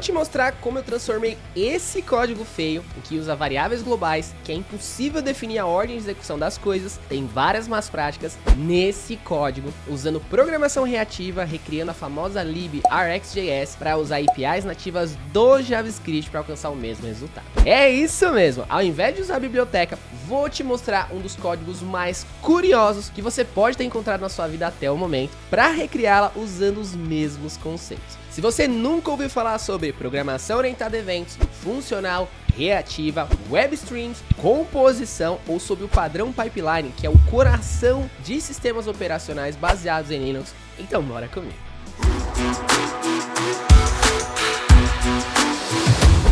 Vou te mostrar como eu transformei esse código feio, que usa variáveis globais, que é impossível definir a ordem de execução das coisas, tem várias más práticas, nesse código, usando programação reativa, recriando a famosa lib RxJS para usar APIs nativas do JavaScript para alcançar o mesmo resultado. É isso mesmo, ao invés de usar a biblioteca, vou te mostrar um dos códigos mais curiosos que você pode ter encontrado na sua vida até o momento, para recriá-la usando os mesmos conceitos. Se você nunca ouviu falar sobre programação orientada a eventos, funcional, reativa, web streams, composição ou sobre o padrão pipeline, que é o coração de sistemas operacionais baseados em Linux, então bora comigo.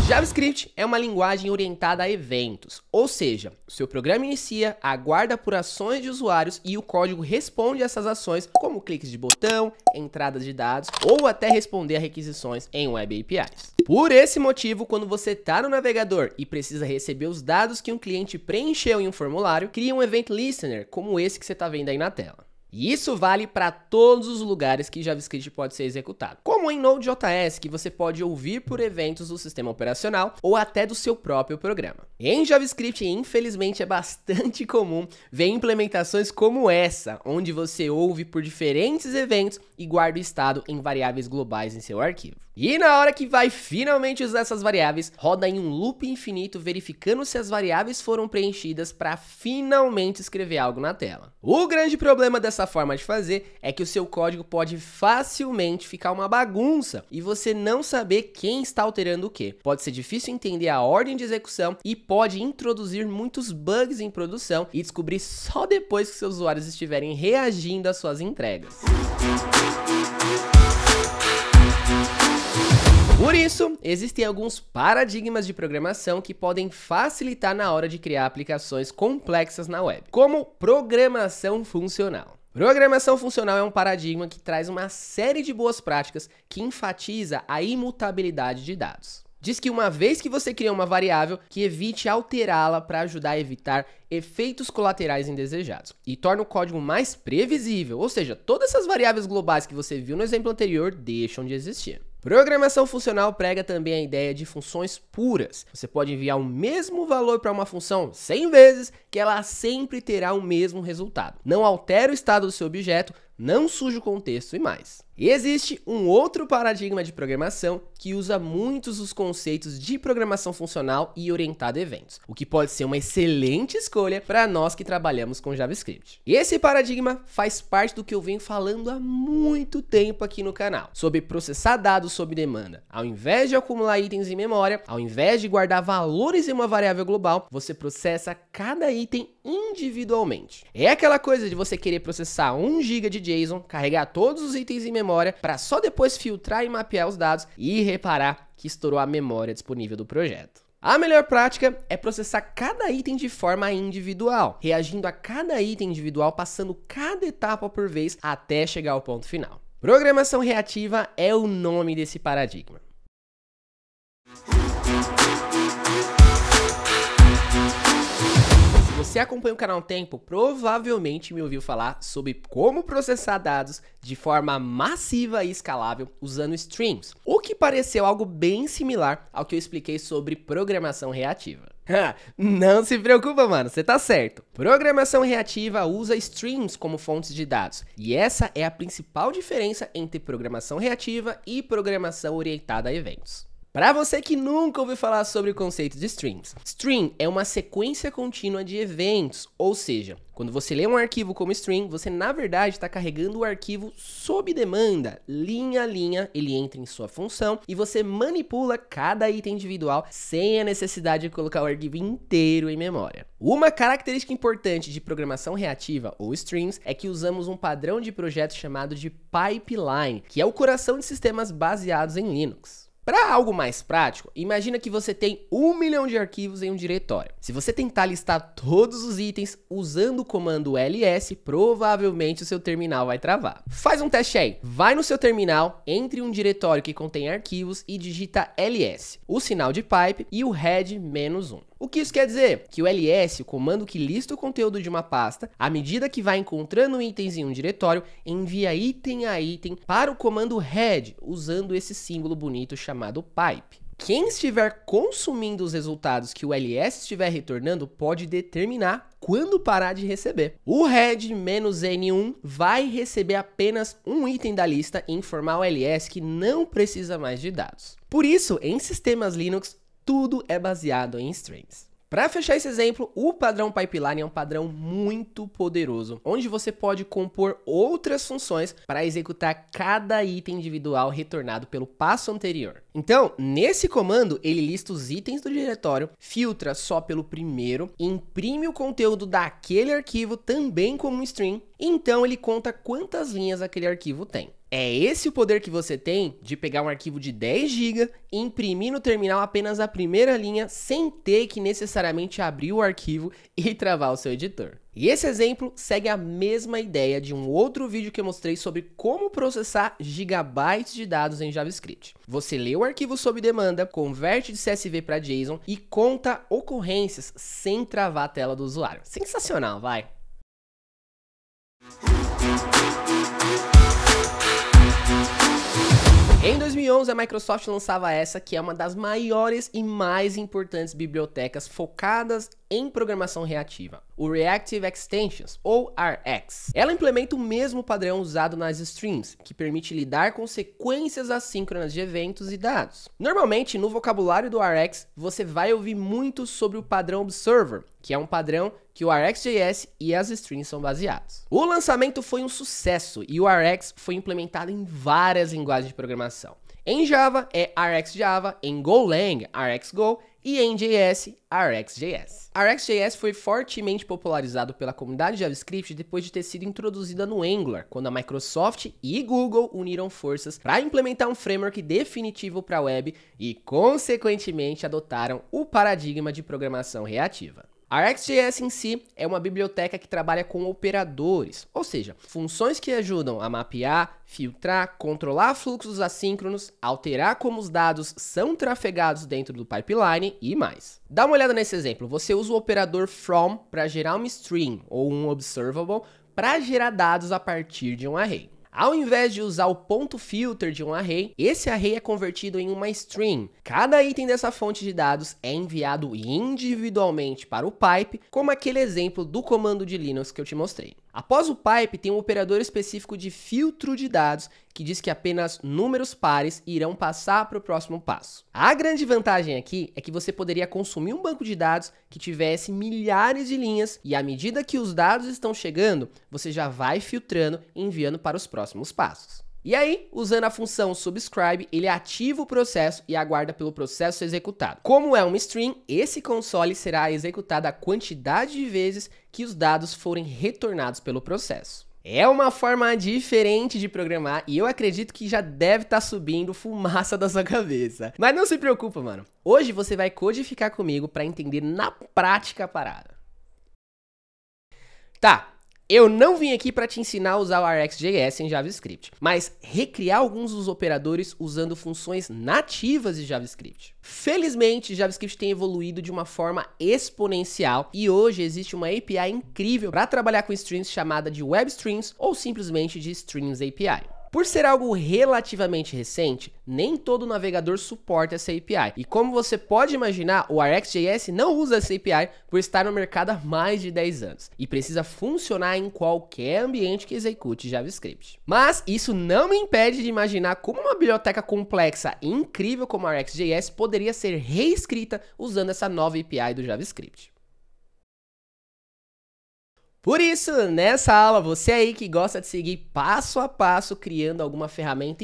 JavaScript é uma linguagem orientada a eventos, ou seja, seu programa inicia, aguarda por ações de usuários e o código responde a essas ações, como cliques de botão, entradas de dados ou até responder a requisições em Web APIs. Por esse motivo, quando você está no navegador e precisa receber os dados que um cliente preencheu em um formulário, cria um Event Listener, como esse que você está vendo aí na tela. E isso vale para todos os lugares que JavaScript pode ser executado, como em Node.js, que você pode ouvir por eventos do sistema operacional ou até do seu próprio programa. Em JavaScript, infelizmente, é bastante comum ver implementações como essa, onde você ouve por diferentes eventos e guarda o estado em variáveis globais em seu arquivo. E na hora que vai finalmente usar essas variáveis, roda em um loop infinito verificando se as variáveis foram preenchidas para finalmente escrever algo na tela. O grande problema dessa forma de fazer é que o seu código pode facilmente ficar uma bagunça e você não saber quem está alterando o que. Pode ser difícil entender a ordem de execução e pode introduzir muitos bugs em produção e descobrir só depois que seus usuários estiverem reagindo às suas entregas. Por isso, existem alguns paradigmas de programação que podem facilitar na hora de criar aplicações complexas na web, como programação funcional. Programação funcional é um paradigma que traz uma série de boas práticas que enfatiza a imutabilidade de dados. Diz que uma vez que você cria uma variável, que evite alterá-la para ajudar a evitar efeitos colaterais indesejados e torna o código mais previsível, ou seja, todas essas variáveis globais que você viu no exemplo anterior deixam de existir. Programação funcional prega também a ideia de funções puras. Você pode enviar o mesmo valor para uma função 100 vezes que ela sempre terá o mesmo resultado. Não altera o estado do seu objeto, não suja o contexto e mais. E existe um outro paradigma de programação que usa muitos os conceitos de programação funcional e orientada a eventos, o que pode ser uma excelente escolha para nós que trabalhamos com JavaScript. Esse paradigma faz parte do que eu venho falando há muito tempo aqui no canal, sobre processar dados sob demanda. Ao invés de acumular itens em memória, ao invés de guardar valores em uma variável global, você processa cada item individualmente. É aquela coisa de você querer processar 1 GB de JSON, carregar todos os itens em memória para só depois filtrar e mapear os dados e reparar que estourou a memória disponível do projeto. A melhor prática é processar cada item de forma individual, reagindo a cada item individual, passando cada etapa por vez até chegar ao ponto final. Programação reativa é o nome desse paradigma. Você acompanha o canal um tempo, provavelmente me ouviu falar sobre como processar dados de forma massiva e escalável usando streams, o que pareceu algo bem similar ao que eu expliquei sobre programação reativa. Não se preocupa, mano, você tá certo. Programação reativa usa streams como fontes de dados, e essa é a principal diferença entre programação reativa e programação orientada a eventos. Para você que nunca ouviu falar sobre o conceito de streams, stream é uma sequência contínua de eventos, ou seja, quando você lê um arquivo como stream, você na verdade está carregando o arquivo sob demanda, linha a linha, ele entra em sua função e você manipula cada item individual sem a necessidade de colocar o arquivo inteiro em memória. Uma característica importante de programação reativa ou streams é que usamos um padrão de projeto chamado de pipeline, que é o coração de sistemas baseados em Linux. Para algo mais prático, imagina que você tem um milhão de arquivos em um diretório. Se você tentar listar todos os itens usando o comando ls, provavelmente o seu terminal vai travar. Faz um teste aí. Vai no seu terminal, entre um diretório que contém arquivos e digita ls, o sinal de pipe e o head menos 1. O que isso quer dizer? Que o ls, o comando que lista o conteúdo de uma pasta, à medida que vai encontrando itens em um diretório, envia item a item para o comando head, usando esse símbolo bonito chamado pipe. Quem estiver consumindo os resultados que o ls estiver retornando pode determinar quando parar de receber. O head-n1 vai receber apenas um item da lista e informar o ls que não precisa mais de dados. Por isso, em sistemas Linux, tudo é baseado em strings. Para fechar esse exemplo, o padrão pipeline é um padrão muito poderoso, onde você pode compor outras funções para executar cada item individual retornado pelo passo anterior. Então, nesse comando, ele lista os itens do diretório, filtra só pelo primeiro, imprime o conteúdo daquele arquivo também como um string, então ele conta quantas linhas aquele arquivo tem. É esse o poder que você tem de pegar um arquivo de 10 GB e imprimir no terminal apenas a primeira linha sem ter que necessariamente abrir o arquivo e travar o seu editor. E esse exemplo segue a mesma ideia de um outro vídeo que eu mostrei sobre como processar gigabytes de dados em JavaScript. Você lê o arquivo sob demanda, converte de CSV para JSON e conta ocorrências sem travar a tela do usuário. Sensacional, vai! Em 2011, a Microsoft lançava essa, que é uma das maiores e mais importantes bibliotecas focadas em programação reativa, o Reactive Extensions, ou RX. Ela implementa o mesmo padrão usado nas strings, que permite lidar com sequências assíncronas de eventos e dados. Normalmente, no vocabulário do RX, você vai ouvir muito sobre o padrão Observer, que é um padrão que o RxJS e as strings são baseados. O lançamento foi um sucesso e o Rx foi implementado em várias linguagens de programação. Em Java é RxJava, em Golang RxGo e em JS RxJS. RxJS foi fortemente popularizado pela comunidade JavaScript depois de ter sido introduzida no Angular, quando a Microsoft e Google uniram forças para implementar um framework definitivo para a web e, consequentemente, adotaram o paradigma de programação reativa. A RxJS em si é uma biblioteca que trabalha com operadores, ou seja, funções que ajudam a mapear, filtrar, controlar fluxos assíncronos, alterar como os dados são trafegados dentro do pipeline e mais. Dá uma olhada nesse exemplo. Você usa o operador from para gerar uma string ou um observable para gerar dados a partir de um array. Ao invés de usar o ponto filter de um array, esse array é convertido em uma string. Cada item dessa fonte de dados é enviado individualmente para o pipe, como aquele exemplo do comando de Linux que eu te mostrei. Após o pipe, tem um operador específico de filtro de dados que diz que apenas números pares irão passar para o próximo passo. A grande vantagem aqui é que você poderia consumir um banco de dados que tivesse milhares de linhas e à medida que os dados estão chegando, você já vai filtrando e enviando para os próximos passos. E aí, usando a função subscribe, ele ativa o processo e aguarda pelo processo executado. Como é uma string, esse console será executado a quantidade de vezes que os dados forem retornados pelo processo. É uma forma diferente de programar e eu acredito que já deve estar tá subindo fumaça da sua cabeça. Mas não se preocupa, mano. Hoje você vai codificar comigo para entender na prática a parada. Tá, eu não vim aqui para te ensinar a usar o RxJS em JavaScript, mas recriar alguns dos operadores usando funções nativas de JavaScript. Felizmente, JavaScript tem evoluído de uma forma exponencial e hoje existe uma API incrível para trabalhar com strings chamada de WebStrings ou simplesmente de Strings API. Por ser algo relativamente recente, nem todo navegador suporta essa API. E como você pode imaginar, o RxJS não usa essa API por estar no mercado há mais de 10 anos e precisa funcionar em qualquer ambiente que execute JavaScript. Mas isso não me impede de imaginar como uma biblioteca complexa e incrível como a RxJS poderia ser reescrita usando essa nova API do JavaScript. Por isso, nessa aula, você aí que gosta de seguir passo a passo criando alguma ferramenta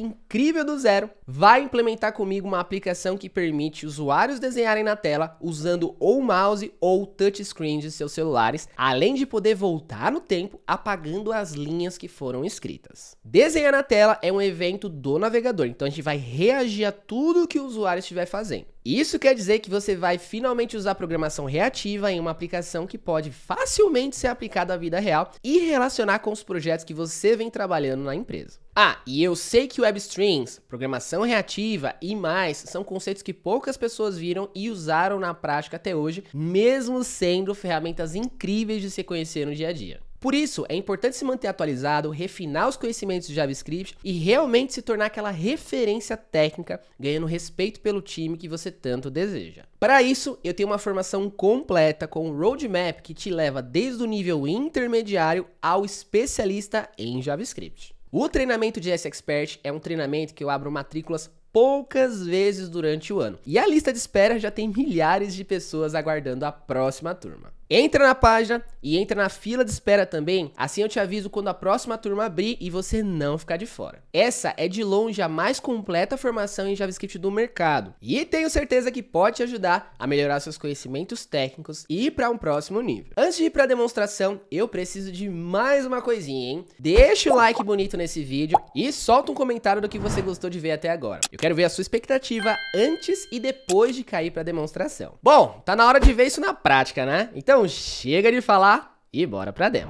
do zero, vai implementar comigo uma aplicação que permite usuários desenharem na tela usando ou mouse ou touchscreen de seus celulares, além de poder voltar no tempo apagando as linhas que foram escritas. Desenhar na tela é um evento do navegador, então a gente vai reagir a tudo que o usuário estiver fazendo. Isso quer dizer que você vai finalmente usar programação reativa em uma aplicação que pode facilmente ser aplicada à vida real e relacionar com os projetos que você vem trabalhando na empresa. Ah, e eu sei que WebStreams, programação reativa e mais são conceitos que poucas pessoas viram e usaram na prática até hoje, mesmo sendo ferramentas incríveis de se conhecer no dia a dia. Por isso, é importante se manter atualizado, refinar os conhecimentos de JavaScript e realmente se tornar aquela referência técnica, ganhando respeito pelo time que você tanto deseja. Para isso, eu tenho uma formação completa com um roadmap que te leva desde o nível intermediário ao especialista em JavaScript. O treinamento de S-Expert é um treinamento que eu abro matrículas poucas vezes durante o ano. E a lista de espera já tem milhares de pessoas aguardando a próxima turma. Entra na página e entra na fila de espera também, assim eu te aviso quando a próxima turma abrir e você não ficar de fora. Essa é de longe a mais completa formação em JavaScript do mercado e tenho certeza que pode te ajudar a melhorar seus conhecimentos técnicos e ir para um próximo nível. Antes de ir para a demonstração, eu preciso de mais uma coisinha, hein? Deixa o like bonito nesse vídeo e solta um comentário do que você gostou de ver até agora. Eu quero ver a sua expectativa antes e depois de cair para a demonstração. Bom, tá na hora de ver isso na prática, né? Então então chega de falar e bora pra demo.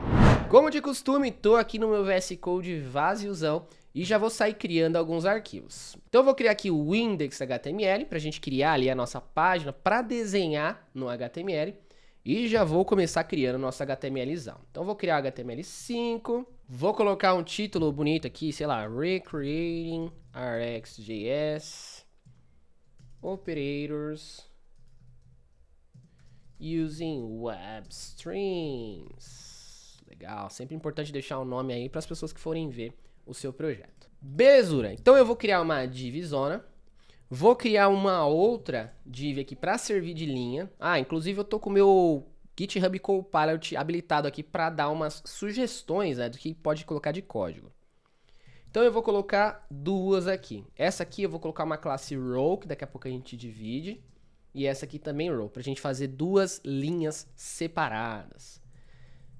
Como de costume, tô aqui no meu VS Code vaziozão e já vou sair criando alguns arquivos. Então eu vou criar aqui o index.html para a gente criar ali a nossa página para desenhar no HTML e já vou começar criando nosso HTMLzão. Então vou criar HTML5, vou colocar um título bonito aqui, sei lá, Recreating RxJS Operators using web streams. Legal, sempre importante deixar o um nome aí para as pessoas que forem ver o seu projeto. Belezura, então eu vou criar uma divisona. Vou criar uma outra div aqui para servir de linha. Ah, inclusive eu tô com o meu GitHub Copilot habilitado aqui para dar umas sugestões né, do que pode colocar de código. Então eu vou colocar duas aqui. Essa aqui eu vou colocar uma classe row, que daqui a pouco a gente divide e essa aqui também row, para a gente fazer duas linhas separadas.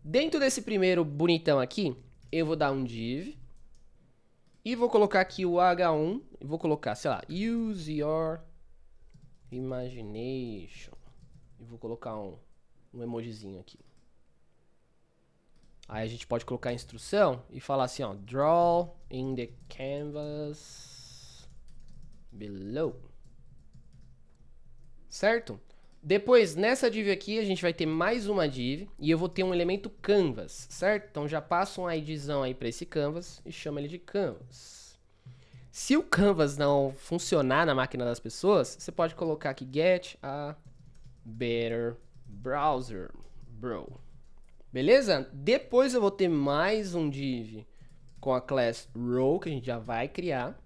Dentro desse primeiro bonitão aqui, eu vou dar um div e vou colocar aqui o h1 e vou colocar, sei lá, use your imagination. E vou colocar um, um emojizinho aqui. Aí a gente pode colocar a instrução e falar assim, ó, draw in the canvas below certo? Depois, nessa div aqui, a gente vai ter mais uma div e eu vou ter um elemento canvas, certo? Então já passo um IDzão aí para esse canvas e chamo ele de canvas. Se o canvas não funcionar na máquina das pessoas, você pode colocar aqui get a better browser, bro. Beleza? Depois eu vou ter mais um div com a class row que a gente já vai criar.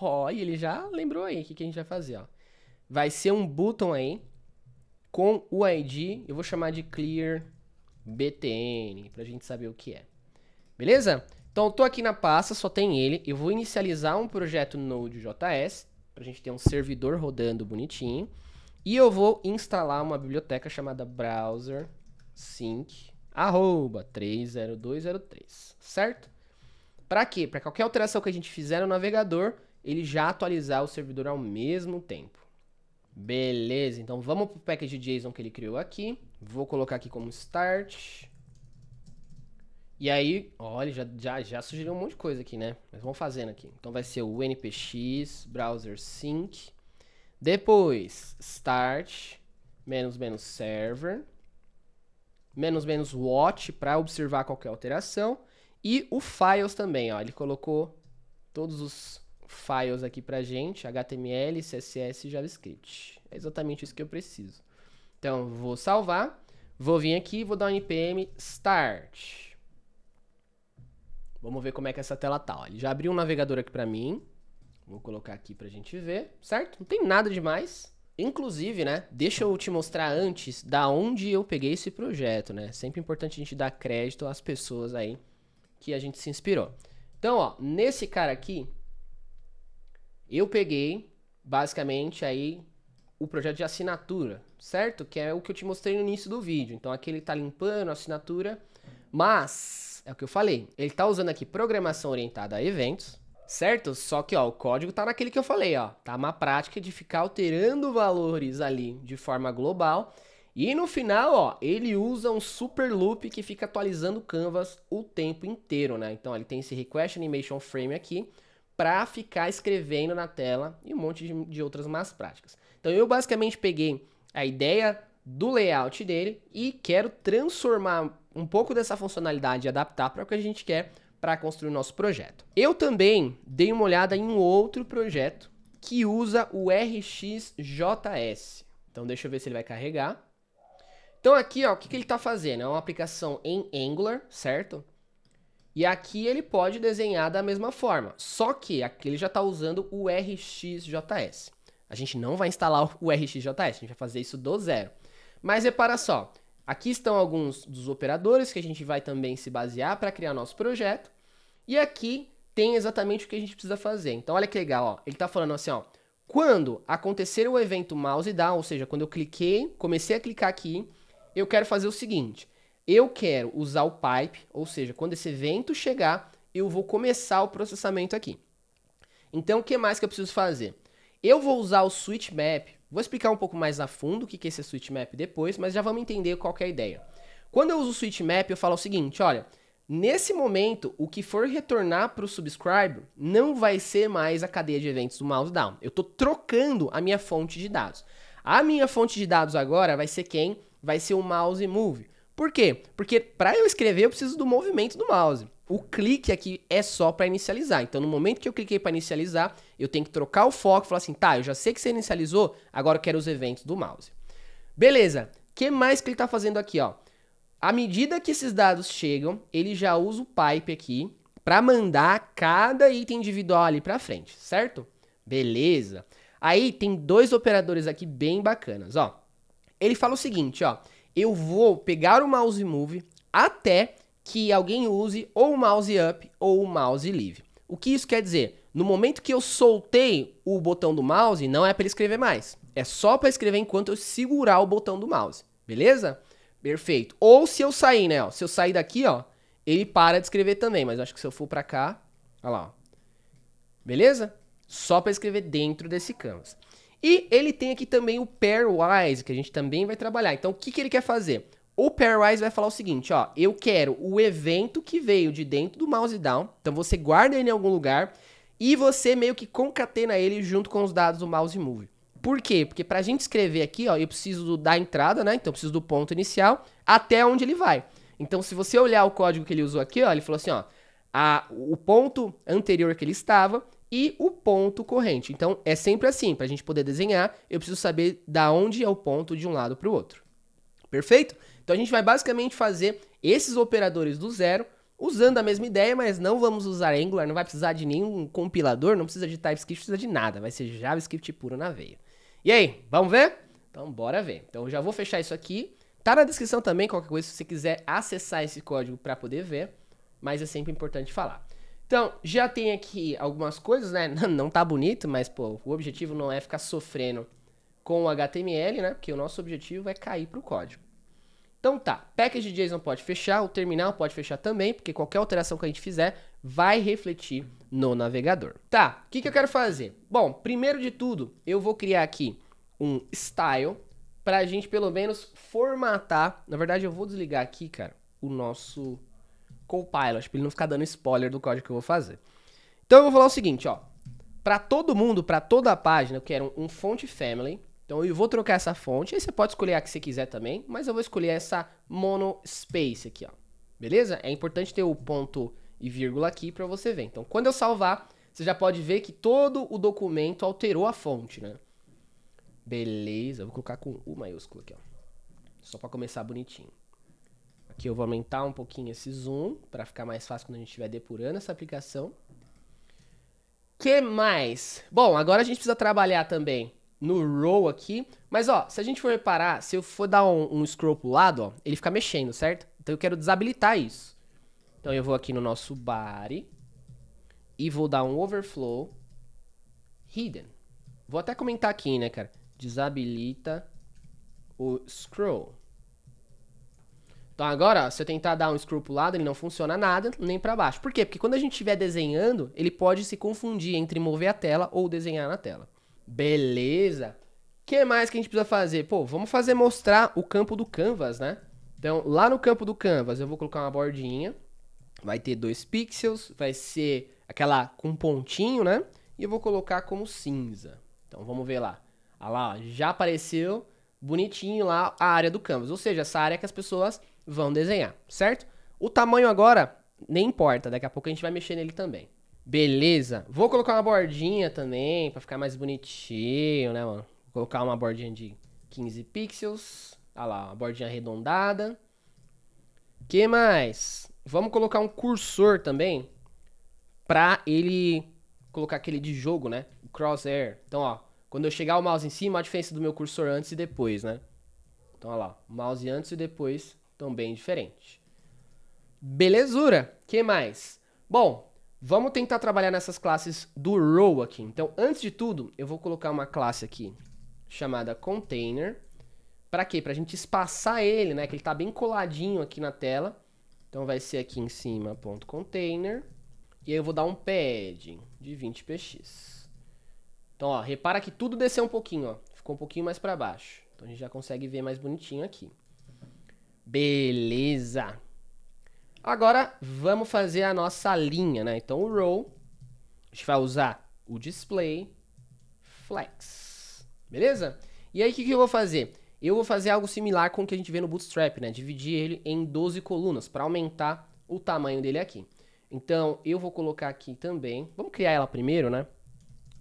Ó, oh, e ele já lembrou aí o que, que a gente vai fazer, ó vai ser um button aí com o ID, eu vou chamar de clear btn, pra gente saber o que é. Beleza? Então, eu tô aqui na pasta, só tem ele. Eu vou inicializar um projeto Node.js, pra gente ter um servidor rodando bonitinho. E eu vou instalar uma biblioteca chamada browser sync arroba 30203, certo? Para quê? Para qualquer alteração que a gente fizer no navegador, ele já atualizar o servidor ao mesmo tempo. Beleza, então vamos pro package JSON que ele criou aqui. Vou colocar aqui como start. E aí, olha, já, já, já sugeriu um monte de coisa aqui, né? Mas vamos fazendo aqui. Então vai ser o npx browser sync. Depois, start, menos menos server, menos menos watch para observar qualquer alteração. E o files também, ó. Ele colocou todos os files aqui pra gente, HTML, CSS e JavaScript. É exatamente isso que eu preciso. Então, vou salvar, vou vir aqui, vou dar um npm start. Vamos ver como é que essa tela tá. Ó. Ele já abriu um navegador aqui pra mim. Vou colocar aqui pra gente ver, certo? Não tem nada demais. Inclusive, né, deixa eu te mostrar antes da onde eu peguei esse projeto, né? Sempre importante a gente dar crédito às pessoas aí que a gente se inspirou. Então, ó, nesse cara aqui, eu peguei, basicamente, aí o projeto de assinatura, certo? Que é o que eu te mostrei no início do vídeo. Então aqui ele está limpando a assinatura, mas é o que eu falei. Ele está usando aqui programação orientada a eventos, certo? Só que ó, o código está naquele que eu falei, ó, tá uma prática de ficar alterando valores ali de forma global E no final, ó, ele usa um super loop que fica atualizando o canvas o tempo inteiro, né? Então ele tem esse request animation frame aqui para ficar escrevendo na tela e um monte de, de outras más práticas. Então eu basicamente peguei a ideia do layout dele e quero transformar um pouco dessa funcionalidade e adaptar para o que a gente quer para construir o nosso projeto. Eu também dei uma olhada em um outro projeto que usa o RxJS. Então deixa eu ver se ele vai carregar. Então aqui, ó, o que, que ele está fazendo? É uma aplicação em Angular, certo? E aqui ele pode desenhar da mesma forma, só que aqui ele já está usando o RxJS. A gente não vai instalar o RxJS, a gente vai fazer isso do zero. Mas repara só, aqui estão alguns dos operadores que a gente vai também se basear para criar nosso projeto. E aqui tem exatamente o que a gente precisa fazer. Então olha que legal, ó. ele está falando assim, ó, quando acontecer o evento mouse down, ou seja, quando eu cliquei, comecei a clicar aqui, eu quero fazer o seguinte, eu quero usar o pipe, ou seja, quando esse evento chegar, eu vou começar o processamento aqui. Então, o que mais que eu preciso fazer? Eu vou usar o switch map, vou explicar um pouco mais a fundo o que é esse switch map depois, mas já vamos entender qual é a ideia. Quando eu uso o switch map, eu falo o seguinte, olha, nesse momento, o que for retornar para o subscribe não vai ser mais a cadeia de eventos do mouse down. Eu estou trocando a minha fonte de dados. A minha fonte de dados agora vai ser quem? Vai ser o mouse move. Por quê? Porque para eu escrever eu preciso do movimento do mouse. O clique aqui é só para inicializar. Então, no momento que eu cliquei para inicializar, eu tenho que trocar o foco e falar assim, tá, eu já sei que você inicializou, agora eu quero os eventos do mouse. Beleza. O que mais que ele está fazendo aqui, ó? À medida que esses dados chegam, ele já usa o pipe aqui para mandar cada item individual ali para frente, certo? Beleza. Aí tem dois operadores aqui bem bacanas, ó. Ele fala o seguinte, ó eu vou pegar o mouse move até que alguém use ou o mouse up ou o mouse leave. O que isso quer dizer? No momento que eu soltei o botão do mouse, não é para escrever mais. É só para escrever enquanto eu segurar o botão do mouse. Beleza? Perfeito. Ou se eu sair, né? Ó, se eu sair daqui, ó, ele para de escrever também. Mas acho que se eu for para cá, olha lá. Ó. Beleza? Só para escrever dentro desse canvas. E ele tem aqui também o pairwise, que a gente também vai trabalhar. Então, o que, que ele quer fazer? O pairwise vai falar o seguinte, ó, eu quero o evento que veio de dentro do mouse down, então você guarda ele em algum lugar e você meio que concatena ele junto com os dados do mouse move. Por quê? Porque pra gente escrever aqui, ó, eu preciso da entrada, né? Então eu preciso do ponto inicial até onde ele vai. Então se você olhar o código que ele usou aqui, ó, ele falou assim, ó, a, o ponto anterior que ele estava e o ponto corrente. Então, é sempre assim, para a gente poder desenhar, eu preciso saber da onde é o ponto de um lado para o outro. Perfeito? Então, a gente vai basicamente fazer esses operadores do zero, usando a mesma ideia, mas não vamos usar Angular, não vai precisar de nenhum compilador, não precisa de TypeScript, precisa de nada, vai ser JavaScript puro na veia. E aí, vamos ver? Então, bora ver. Então, eu já vou fechar isso aqui. Tá na descrição também, qualquer coisa, se você quiser acessar esse código para poder ver, mas é sempre importante falar. Então, já tem aqui algumas coisas, né? Não tá bonito, mas, pô, o objetivo não é ficar sofrendo com o HTML, né? Porque o nosso objetivo é cair pro código. Então tá, package JSON pode fechar, o terminal pode fechar também, porque qualquer alteração que a gente fizer vai refletir no navegador. Tá, o que, que eu quero fazer? Bom, primeiro de tudo, eu vou criar aqui um style pra gente pelo menos formatar. Na verdade, eu vou desligar aqui, cara, o nosso Copilot, para ele não ficar dando spoiler do código que eu vou fazer. Então eu vou falar o seguinte, ó. Para todo mundo, para toda a página, eu quero um, um font family. Então eu vou trocar essa fonte, aí você pode escolher a que você quiser também, mas eu vou escolher essa monospace aqui, ó. Beleza? É importante ter o ponto e vírgula aqui para você ver. Então quando eu salvar, você já pode ver que todo o documento alterou a fonte, né? Beleza, vou colocar com U maiúsculo aqui, ó. Só para começar bonitinho. Aqui eu vou aumentar um pouquinho esse zoom para ficar mais fácil quando a gente estiver depurando essa aplicação. que mais? Bom, agora a gente precisa trabalhar também no row aqui. Mas ó, se a gente for reparar, se eu for dar um, um scroll pro lado, ó, ele fica mexendo, certo? Então eu quero desabilitar isso. Então eu vou aqui no nosso body e vou dar um overflow hidden. Vou até comentar aqui, né, cara? Desabilita o scroll. Então agora, se eu tentar dar um scroll pro lado, ele não funciona nada, nem para baixo. Por quê? Porque quando a gente estiver desenhando, ele pode se confundir entre mover a tela ou desenhar na tela. Beleza? que mais que a gente precisa fazer? Pô, vamos fazer mostrar o campo do canvas, né? Então, lá no campo do canvas, eu vou colocar uma bordinha. Vai ter dois pixels, vai ser aquela com pontinho, né? E eu vou colocar como cinza. Então, vamos ver lá. Olha lá, ó, já apareceu bonitinho lá a área do canvas. Ou seja, essa área que as pessoas vão desenhar, certo? O tamanho agora, nem importa. Daqui a pouco a gente vai mexer nele também. Beleza. Vou colocar uma bordinha também, pra ficar mais bonitinho, né, mano? Vou colocar uma bordinha de 15 pixels. Olha lá, uma bordinha arredondada. que mais? Vamos colocar um cursor também, pra ele colocar aquele de jogo, né? O crosshair. Então, ó, quando eu chegar o mouse em cima, a diferença do meu cursor antes e depois, né? Então, olha lá, mouse antes e depois estão bem diferentes. Belezura. que mais? Bom, vamos tentar trabalhar nessas classes do row aqui. Então, antes de tudo, eu vou colocar uma classe aqui chamada container. Para quê? Para a gente espaçar ele, né? Que ele está bem coladinho aqui na tela. Então, vai ser aqui em cima, ponto .container. E aí eu vou dar um padding de 20px. Então, ó, repara que tudo desceu um pouquinho, ó. Ficou um pouquinho mais para baixo. Então, a gente já consegue ver mais bonitinho aqui. Beleza. Agora, vamos fazer a nossa linha, né? Então, o row, a gente vai usar o display flex. Beleza? E aí, o que, que eu vou fazer? Eu vou fazer algo similar com o que a gente vê no Bootstrap, né? Dividir ele em 12 colunas para aumentar o tamanho dele aqui. Então, eu vou colocar aqui também... Vamos criar ela primeiro, né?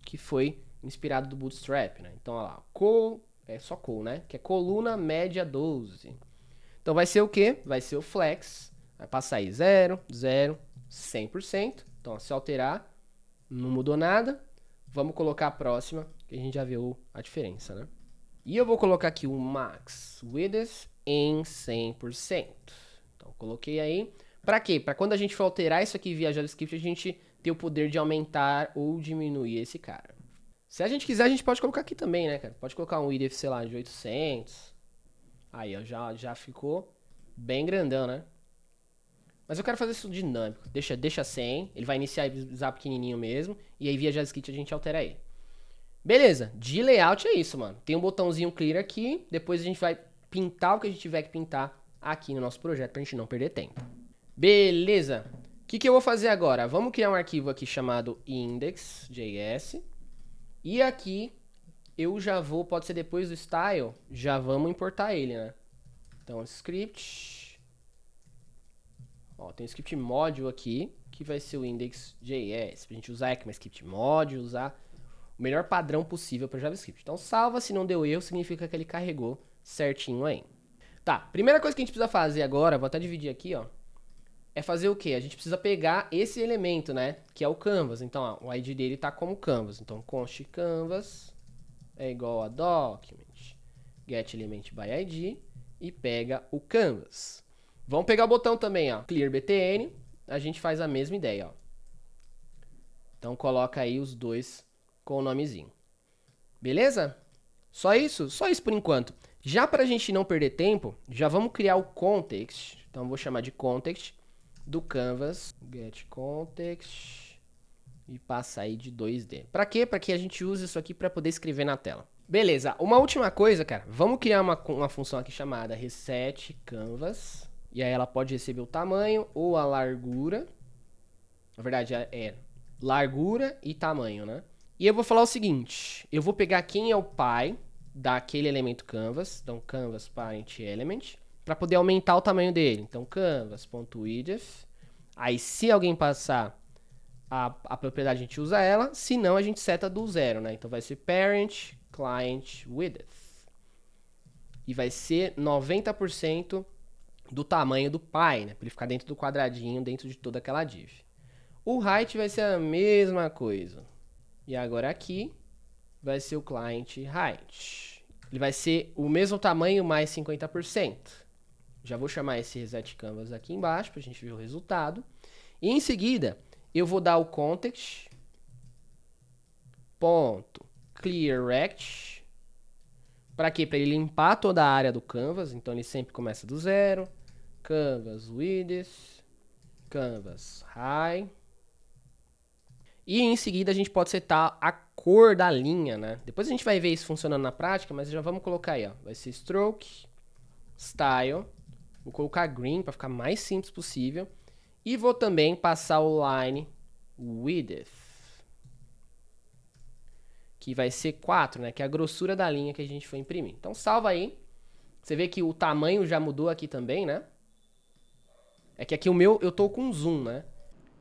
Que foi inspirado do Bootstrap, né? Então, olha lá. Col... É só col, né? Que é coluna média 12. Então, vai ser o quê? Vai ser o flex Vai passar aí 0, 0, 100%. Então, se alterar, não mudou nada. Vamos colocar a próxima, que a gente já viu a diferença, né? E eu vou colocar aqui o max width em 100%. Então, coloquei aí. Para quê? Para quando a gente for alterar isso aqui via JavaScript, a gente ter o poder de aumentar ou diminuir esse cara. Se a gente quiser, a gente pode colocar aqui também, né, cara? Pode colocar um width, sei lá, de 800. Aí, ó, já, já ficou bem grandão, né? Mas eu quero fazer isso dinâmico. Deixa, deixa 100, ele vai iniciar usar pequenininho mesmo, e aí via JavaScript a gente altera ele. Beleza, de layout é isso, mano. Tem um botãozinho clear aqui, depois a gente vai pintar o que a gente tiver que pintar aqui no nosso projeto pra gente não perder tempo. Beleza. O que, que eu vou fazer agora? Vamos criar um arquivo aqui chamado index.js. E aqui eu já vou, pode ser depois do style, já vamos importar ele, né? Então, script Ó, tem um script module aqui, que vai ser o index.js, pra gente usar ECMAScript module, usar o melhor padrão possível para JavaScript. Então salva, se não deu erro, significa que ele carregou certinho aí. Tá, primeira coisa que a gente precisa fazer agora, vou até dividir aqui, ó, é fazer o quê? A gente precisa pegar esse elemento, né, que é o canvas. Então, ó, o ID dele tá como canvas. Então, const canvas é igual a document get element by ID e pega o canvas. Vamos pegar o botão também, ó, clear btn, a gente faz a mesma ideia, ó. Então coloca aí os dois com o nomezinho. Beleza? Só isso? Só isso por enquanto. Já para a gente não perder tempo, já vamos criar o context. Então vou chamar de context do canvas get context e passa aí de 2D. Para quê? Para que a gente use isso aqui para poder escrever na tela. Beleza, uma última coisa, cara. Vamos criar uma, uma função aqui chamada reset canvas e aí ela pode receber o tamanho ou a largura. Na verdade, é, é largura e tamanho, né? E eu vou falar o seguinte, eu vou pegar quem é o pai daquele elemento canvas, então canvas parent element, para poder aumentar o tamanho dele. Então canvas.width. Aí se alguém passar a, a propriedade, a gente usa ela, se não a gente seta do zero, né? Então vai ser parent client width. E vai ser 90% do tamanho do pai, né? Para ele ficar dentro do quadradinho, dentro de toda aquela div. O height vai ser a mesma coisa. E agora aqui vai ser o client height. Ele vai ser o mesmo tamanho mais 50%. Já vou chamar esse reset canvas aqui embaixo para a gente ver o resultado. E em seguida, eu vou dar o context ponto clear rect para quê? Para ele limpar toda a área do canvas, então ele sempre começa do zero. Canvas width, canvas high. E em seguida a gente pode setar a cor da linha, né? Depois a gente vai ver isso funcionando na prática, mas já vamos colocar aí, ó. Vai ser stroke, style. Vou colocar green para ficar mais simples possível. E vou também passar o line width. Que vai ser 4, né? Que é a grossura da linha que a gente foi imprimir. Então salva aí. Você vê que o tamanho já mudou aqui também, né? É que aqui o meu eu tô com zoom, né?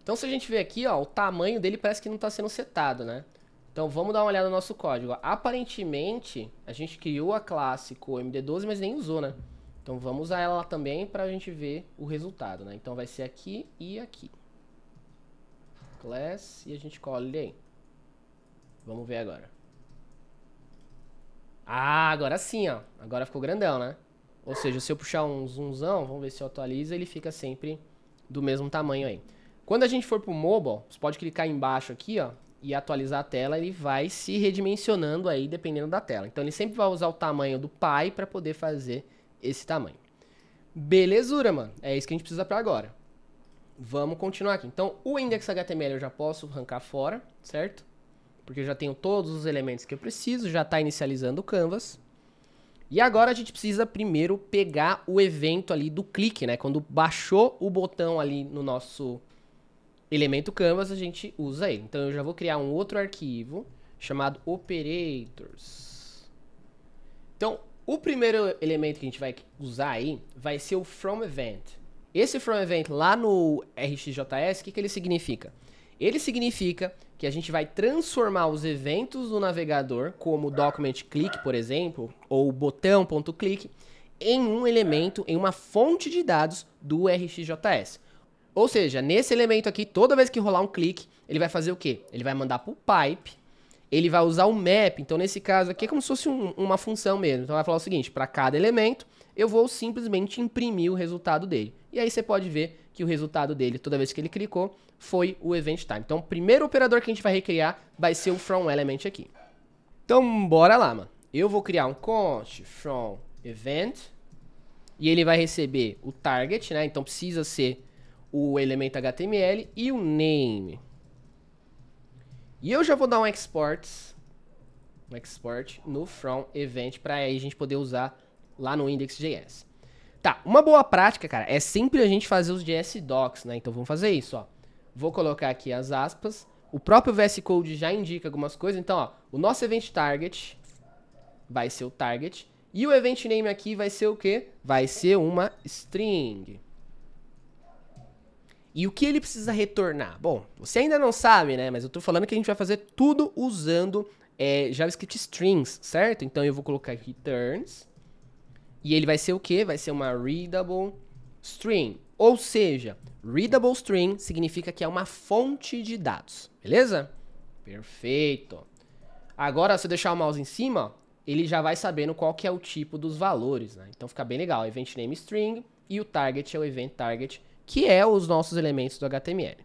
Então se a gente ver aqui, ó, o tamanho dele parece que não está sendo setado, né? Então vamos dar uma olhada no nosso código. Aparentemente, a gente criou a classe com MD12, mas nem usou, né? Então vamos usar ela também para a gente ver o resultado, né? Então vai ser aqui e aqui. Class e a gente colhe aí. Vamos ver agora. Ah, agora sim, ó. Agora ficou grandão, né? Ou seja, se eu puxar um zoomzão, vamos ver se eu atualizo, ele fica sempre do mesmo tamanho aí. Quando a gente for pro mobile, você pode clicar embaixo aqui, ó, e atualizar a tela, ele vai se redimensionando aí dependendo da tela. Então ele sempre vai usar o tamanho do pai para poder fazer esse tamanho. Belezura, mano. É isso que a gente precisa para agora. Vamos continuar aqui. Então, o index.html eu já posso arrancar fora, certo? Porque eu já tenho todos os elementos que eu preciso, já está inicializando o canvas. E agora a gente precisa primeiro pegar o evento ali do clique, né? Quando baixou o botão ali no nosso elemento canvas, a gente usa ele. Então eu já vou criar um outro arquivo chamado operators. Então, o primeiro elemento que a gente vai usar aí vai ser o from event. Esse from event lá no RxJS, o que, que ele significa? Ele significa que a gente vai transformar os eventos do navegador, como document click, por exemplo, ou botão.click, em um elemento, em uma fonte de dados do RxJS. Ou seja, nesse elemento aqui, toda vez que rolar um clique, ele vai fazer o quê? Ele vai mandar para o pipe, ele vai usar o map. Então, nesse caso aqui, é como se fosse um, uma função mesmo. Então, vai falar o seguinte, para cada elemento, eu vou simplesmente imprimir o resultado dele. E aí você pode ver que o resultado dele, toda vez que ele clicou, foi o event time. Então, o primeiro operador que a gente vai recriar vai ser o from element aqui. Então, bora lá, mano. Eu vou criar um const from event e ele vai receber o target, né? Então, precisa ser o elemento HTML e o name. E eu já vou dar um export, um export no from event para aí a gente poder usar lá no index.js. Tá, uma boa prática, cara, é sempre a gente fazer os JS docs, né? Então vamos fazer isso, ó. Vou colocar aqui as aspas. O próprio VS Code já indica algumas coisas. Então, ó, o nosso event target vai ser o target. E o event name aqui vai ser o quê? Vai ser uma string. E o que ele precisa retornar? Bom, você ainda não sabe, né? Mas eu tô falando que a gente vai fazer tudo usando é, JavaScript strings, certo? Então eu vou colocar returns. E ele vai ser o quê? Vai ser uma readable string. Ou seja, readable string significa que é uma fonte de dados, beleza? Perfeito. Agora, se eu deixar o mouse em cima, ele já vai sabendo qual que é o tipo dos valores, né? Então fica bem legal. Event name string e o target é o event target que é os nossos elementos do HTML.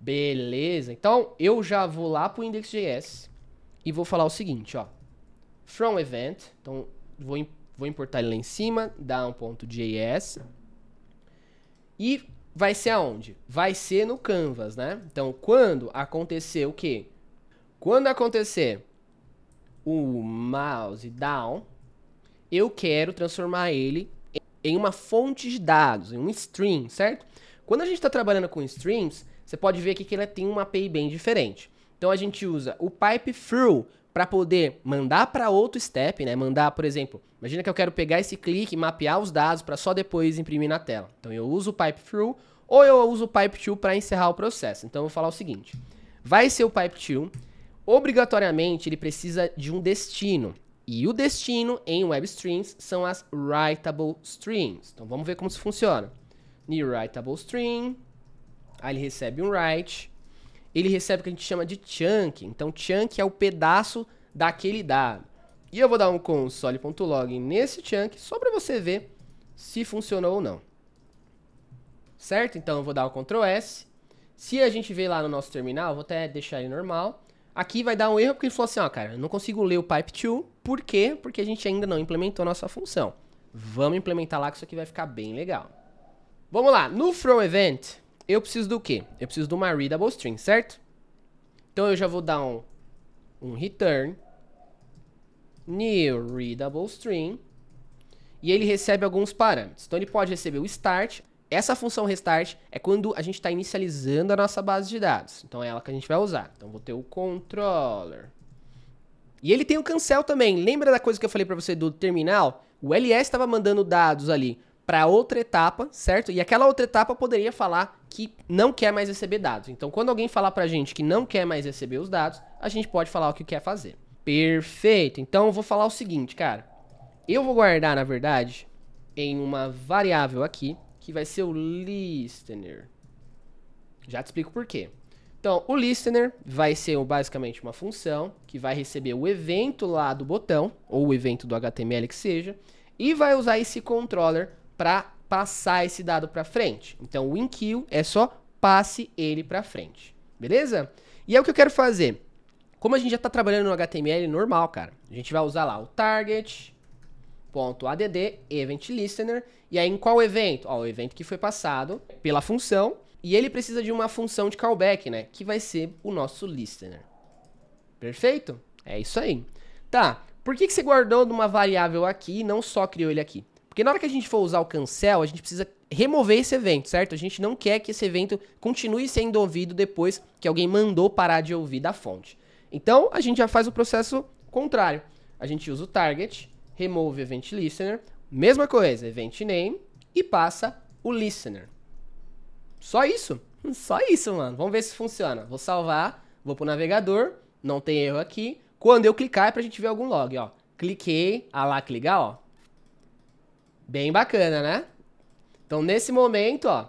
Beleza, então eu já vou lá para o index.js e vou falar o seguinte, ó. From event, então vou, vou importar ele lá em cima, down.js. E vai ser aonde? Vai ser no canvas, né? Então, quando acontecer o quê? Quando acontecer o mouse down, eu quero transformar ele em uma fonte de dados, em um stream, certo? Quando a gente está trabalhando com streams, você pode ver aqui que ele tem uma API bem diferente. Então a gente usa o pipe through para poder mandar para outro step, né? Mandar, por exemplo, imagina que eu quero pegar esse clique e mapear os dados para só depois imprimir na tela. Então eu uso o pipe through ou eu uso o pipe to para encerrar o processo. Então eu vou falar o seguinte: vai ser o pipe to, obrigatoriamente ele precisa de um destino. E o destino em WebStreams são as writable strings. Então vamos ver como isso funciona. New writable string, aí ele recebe um write, ele recebe o que a gente chama de chunk. Então chunk é o pedaço daquele dado. E eu vou dar um console.log nesse chunk só para você ver se funcionou ou não. Certo? Então eu vou dar o Ctrl S. Se a gente ver lá no nosso terminal, vou até deixar ele normal. Aqui vai dar um erro porque ele falou assim, ó, cara, eu não consigo ler o pipe2. Por quê? Porque a gente ainda não implementou a nossa função. Vamos implementar lá que isso aqui vai ficar bem legal. Vamos lá, no from event, eu preciso do quê? Eu preciso de uma readable string, certo? Então eu já vou dar um, um return new readable string e ele recebe alguns parâmetros. Então ele pode receber o start. Essa função restart é quando a gente está inicializando a nossa base de dados. Então é ela que a gente vai usar. Então vou ter o controller. E ele tem o cancel também. Lembra da coisa que eu falei para você do terminal? O LS estava mandando dados ali para outra etapa, certo? E aquela outra etapa poderia falar que não quer mais receber dados. Então, quando alguém falar para a gente que não quer mais receber os dados, a gente pode falar o que quer fazer. Perfeito. Então, eu vou falar o seguinte, cara. Eu vou guardar, na verdade, em uma variável aqui, que vai ser o listener. Já te explico por quê. Então, o listener vai ser basicamente uma função que vai receber o evento lá do botão, ou o evento do HTML que seja, e vai usar esse controller para passar esse dado para frente. Então, o inQueue é só passe ele para frente. Beleza? E é o que eu quero fazer. Como a gente já está trabalhando no HTML normal, cara, a gente vai usar lá o target, .add, event listener, e aí em qual evento? Ó, o evento que foi passado pela função, e ele precisa de uma função de callback, né, que vai ser o nosso listener. Perfeito? É isso aí. Tá, por que, que você guardou numa variável aqui e não só criou ele aqui? Porque na hora que a gente for usar o cancel, a gente precisa remover esse evento, certo? A gente não quer que esse evento continue sendo ouvido depois que alguém mandou parar de ouvir da fonte. Então, a gente já faz o processo contrário. A gente usa o target, remove event listener, mesma coisa, event name, e passa o listener. Só isso. Só isso, mano. Vamos ver se funciona. Vou salvar, vou pro navegador, não tem erro aqui. Quando eu clicar é pra gente ver algum log, ó. Cliquei, a lá que ligar, ó. Bem bacana, né? Então, nesse momento, ó,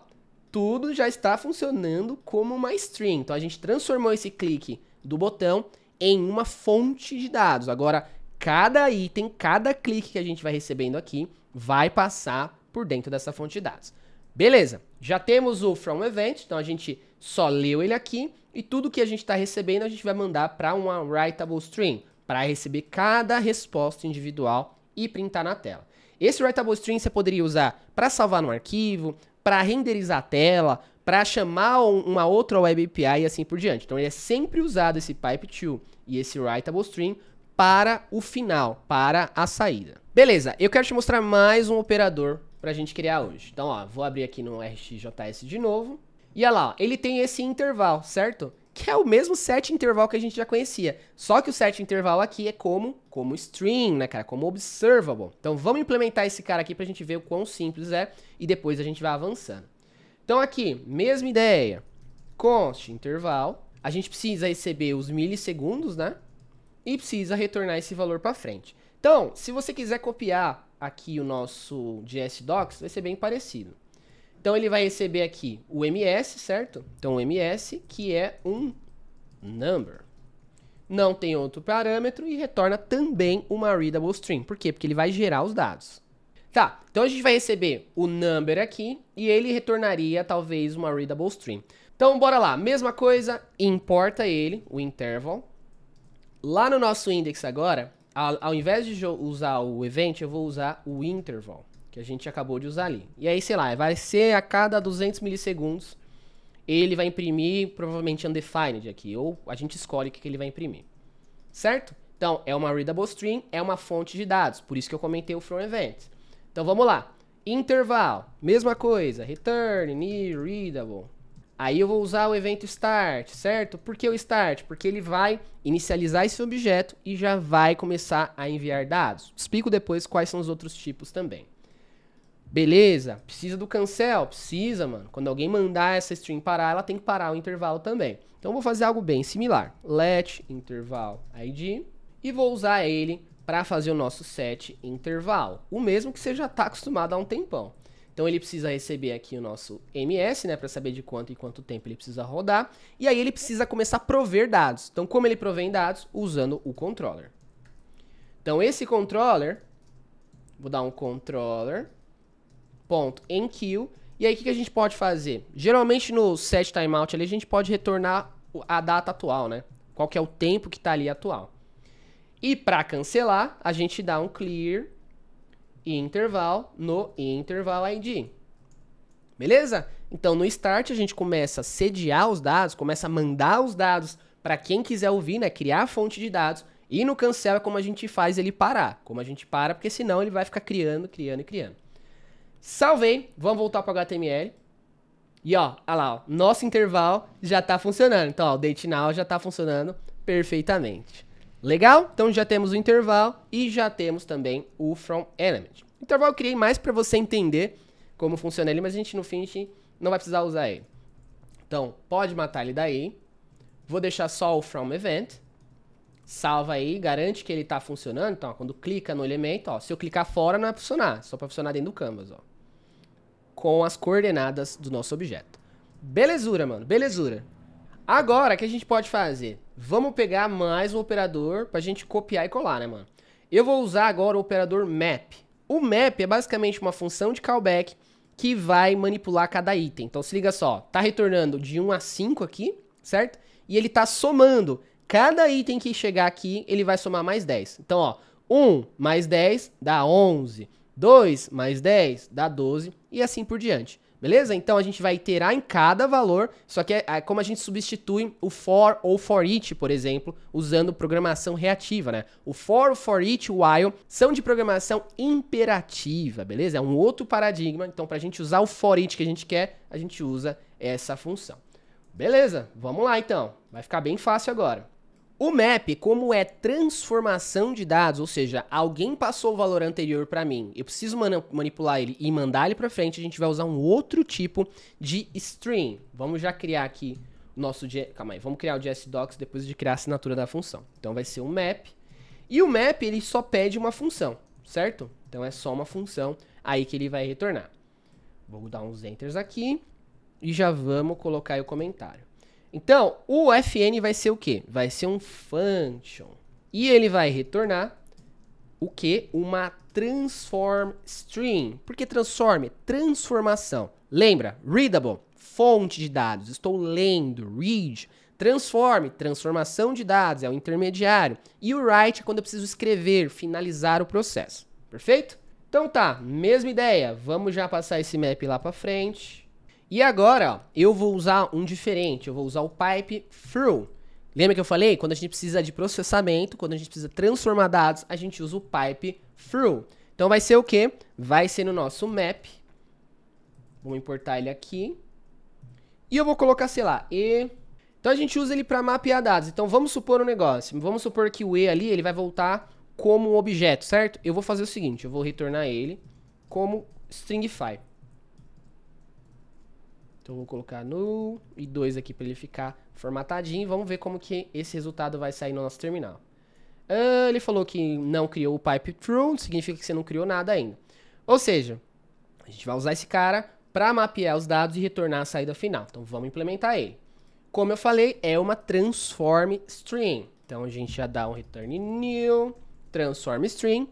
tudo já está funcionando como uma string. Então, a gente transformou esse clique do botão em uma fonte de dados. Agora, cada item, cada clique que a gente vai recebendo aqui vai passar por dentro dessa fonte de dados. Beleza, já temos o from event, então a gente só leu ele aqui e tudo que a gente está recebendo a gente vai mandar para uma writable string, para receber cada resposta individual e printar na tela. Esse writable string você poderia usar para salvar no arquivo, para renderizar a tela, para chamar uma outra web API e assim por diante. Então ele é sempre usado esse pipe2 e esse writable string para o final, para a saída. Beleza, eu quero te mostrar mais um operador para a gente criar hoje. Então, ó, vou abrir aqui no RxJS de novo. E olha lá, ó, ele tem esse intervalo, certo? Que é o mesmo set intervalo que a gente já conhecia. Só que o set intervalo aqui é como, como string, né, cara? Como observable. Então, vamos implementar esse cara aqui para a gente ver o quão simples é e depois a gente vai avançando. Então aqui, mesma ideia. Const interval. A gente precisa receber os milissegundos, né? E precisa retornar esse valor para frente. Então, se você quiser copiar aqui o nosso JSDocs, vai ser bem parecido. Então ele vai receber aqui o ms, certo? Então o ms, que é um number. Não tem outro parâmetro e retorna também uma readable string. Por quê? Porque ele vai gerar os dados. Tá, então a gente vai receber o number aqui e ele retornaria talvez uma readable string. Então bora lá, mesma coisa, importa ele, o interval. Lá no nosso index agora, ao, invés de usar o event, eu vou usar o interval, que a gente acabou de usar ali. E aí, sei lá, vai ser a cada 200 milissegundos, ele vai imprimir provavelmente undefined aqui, ou a gente escolhe o que, ele vai imprimir. Certo? Então, é uma readable string, é uma fonte de dados, por isso que eu comentei o from event. Então vamos lá. Interval, mesma coisa, return, readable. Aí eu vou usar o evento start, certo? Por que o start? Porque ele vai inicializar esse objeto e já vai começar a enviar dados. Explico depois quais são os outros tipos também. Beleza, precisa do cancel? Precisa, mano. Quando alguém mandar essa string parar, ela tem que parar o intervalo também. Então eu vou fazer algo bem similar. Let interval id e vou usar ele para fazer o nosso set intervalo. O mesmo que você já está acostumado há um tempão. Então ele precisa receber aqui o nosso MS, né, para saber de quanto e quanto tempo ele precisa rodar. E aí ele precisa começar a prover dados. Então como ele provém dados? Usando o controller. Então esse controller, vou dar um controller, ponto, enqueue, e aí o que, que a gente pode fazer? Geralmente no set timeout ali a gente pode retornar a data atual, né? Qual que é o tempo que está ali atual. E para cancelar, a gente dá um clear interval no interval ID. Beleza? Então no start a gente começa a sediar os dados, começa a mandar os dados para quem quiser ouvir, né, criar a fonte de dados, e no cancel é como a gente faz ele parar, como a gente para, porque senão ele vai ficar criando, criando e criando. Salvei, vamos voltar para o HTML. E ó, olha lá, ó, nosso intervalo já está funcionando. Então, ó, o date now já está funcionando perfeitamente. Legal? Então já temos o intervalo e já temos também o from element. O intervalo eu criei mais para você entender como funciona ele, mas a gente no fim a gente não vai precisar usar ele. Então, pode matar ele daí. Vou deixar só o from event. Salva aí, garante que ele está funcionando. Então, ó, quando clica no elemento, ó, se eu clicar fora não vai funcionar, só para funcionar dentro do canvas, ó. Com as coordenadas do nosso objeto. Belezura, mano, belezura. Agora, o que a gente pode fazer? Vamos pegar mais um operador para a gente copiar e colar, né, mano? Eu vou usar agora o operador map. O map é basicamente uma função de callback que vai manipular cada item. Então se liga só, tá retornando de 1 a 5 aqui, certo? E ele tá somando. Cada item que chegar aqui, ele vai somar mais 10. Então, ó, 1 mais 10 dá 11. 2 mais 10 dá 12 e assim por diante. Beleza? Então a gente vai iterar em cada valor, só que é, é, como a gente substitui o for ou for each, por exemplo, usando programação reativa, né? O for, for each, while são de programação imperativa, beleza? É um outro paradigma. Então, para a gente usar o for each que a gente quer, a gente usa essa função. Beleza? Vamos lá então. Vai ficar bem fácil agora. O map, como é transformação de dados, ou seja, alguém passou o valor anterior para mim, eu preciso manipular ele e mandar ele para frente, a gente vai usar um outro tipo de string. Vamos já criar aqui nosso... Calma aí, vamos criar o JSDocs depois de criar a assinatura da função. Então vai ser um map. E o map, ele só pede uma função, certo? Então é só uma função aí que ele vai retornar. Vou dar uns enters aqui e já vamos colocar o comentário. Então, o fn vai ser o quê? Vai ser um function. E ele vai retornar o quê? Uma transform string. Por que transform? Transformação. Lembra? Readable, fonte de dados. Estou lendo, read. Transform, transformação de dados, é o intermediário. E o write é quando eu preciso escrever, finalizar o processo. Perfeito? Então tá, mesma ideia. Vamos já passar esse map lá para frente. E agora, eu vou usar um diferente, eu vou usar o pipe through. Lembra que eu falei? Quando a gente precisa de processamento, quando a gente precisa transformar dados, a gente usa o pipe through. Então vai ser o quê? Vai ser no nosso map. Vamos importar ele aqui. E eu vou colocar, sei lá, e... Então a gente usa ele para mapear dados. Então vamos supor um negócio. Vamos supor que o e ali, ele vai voltar como um objeto, certo? Eu vou fazer o seguinte, eu vou retornar ele como stringify. Então, vou colocar null e 2 aqui para ele ficar formatadinho. Vamos ver como que esse resultado vai sair no nosso terminal. Uh, ele falou que não criou o pipe true, significa que você não criou nada ainda. Ou seja, a gente vai usar esse cara para mapear os dados e retornar a saída final. Então, vamos implementar ele. Como eu falei, é uma transform string. Então, a gente já dá um return new, transform string.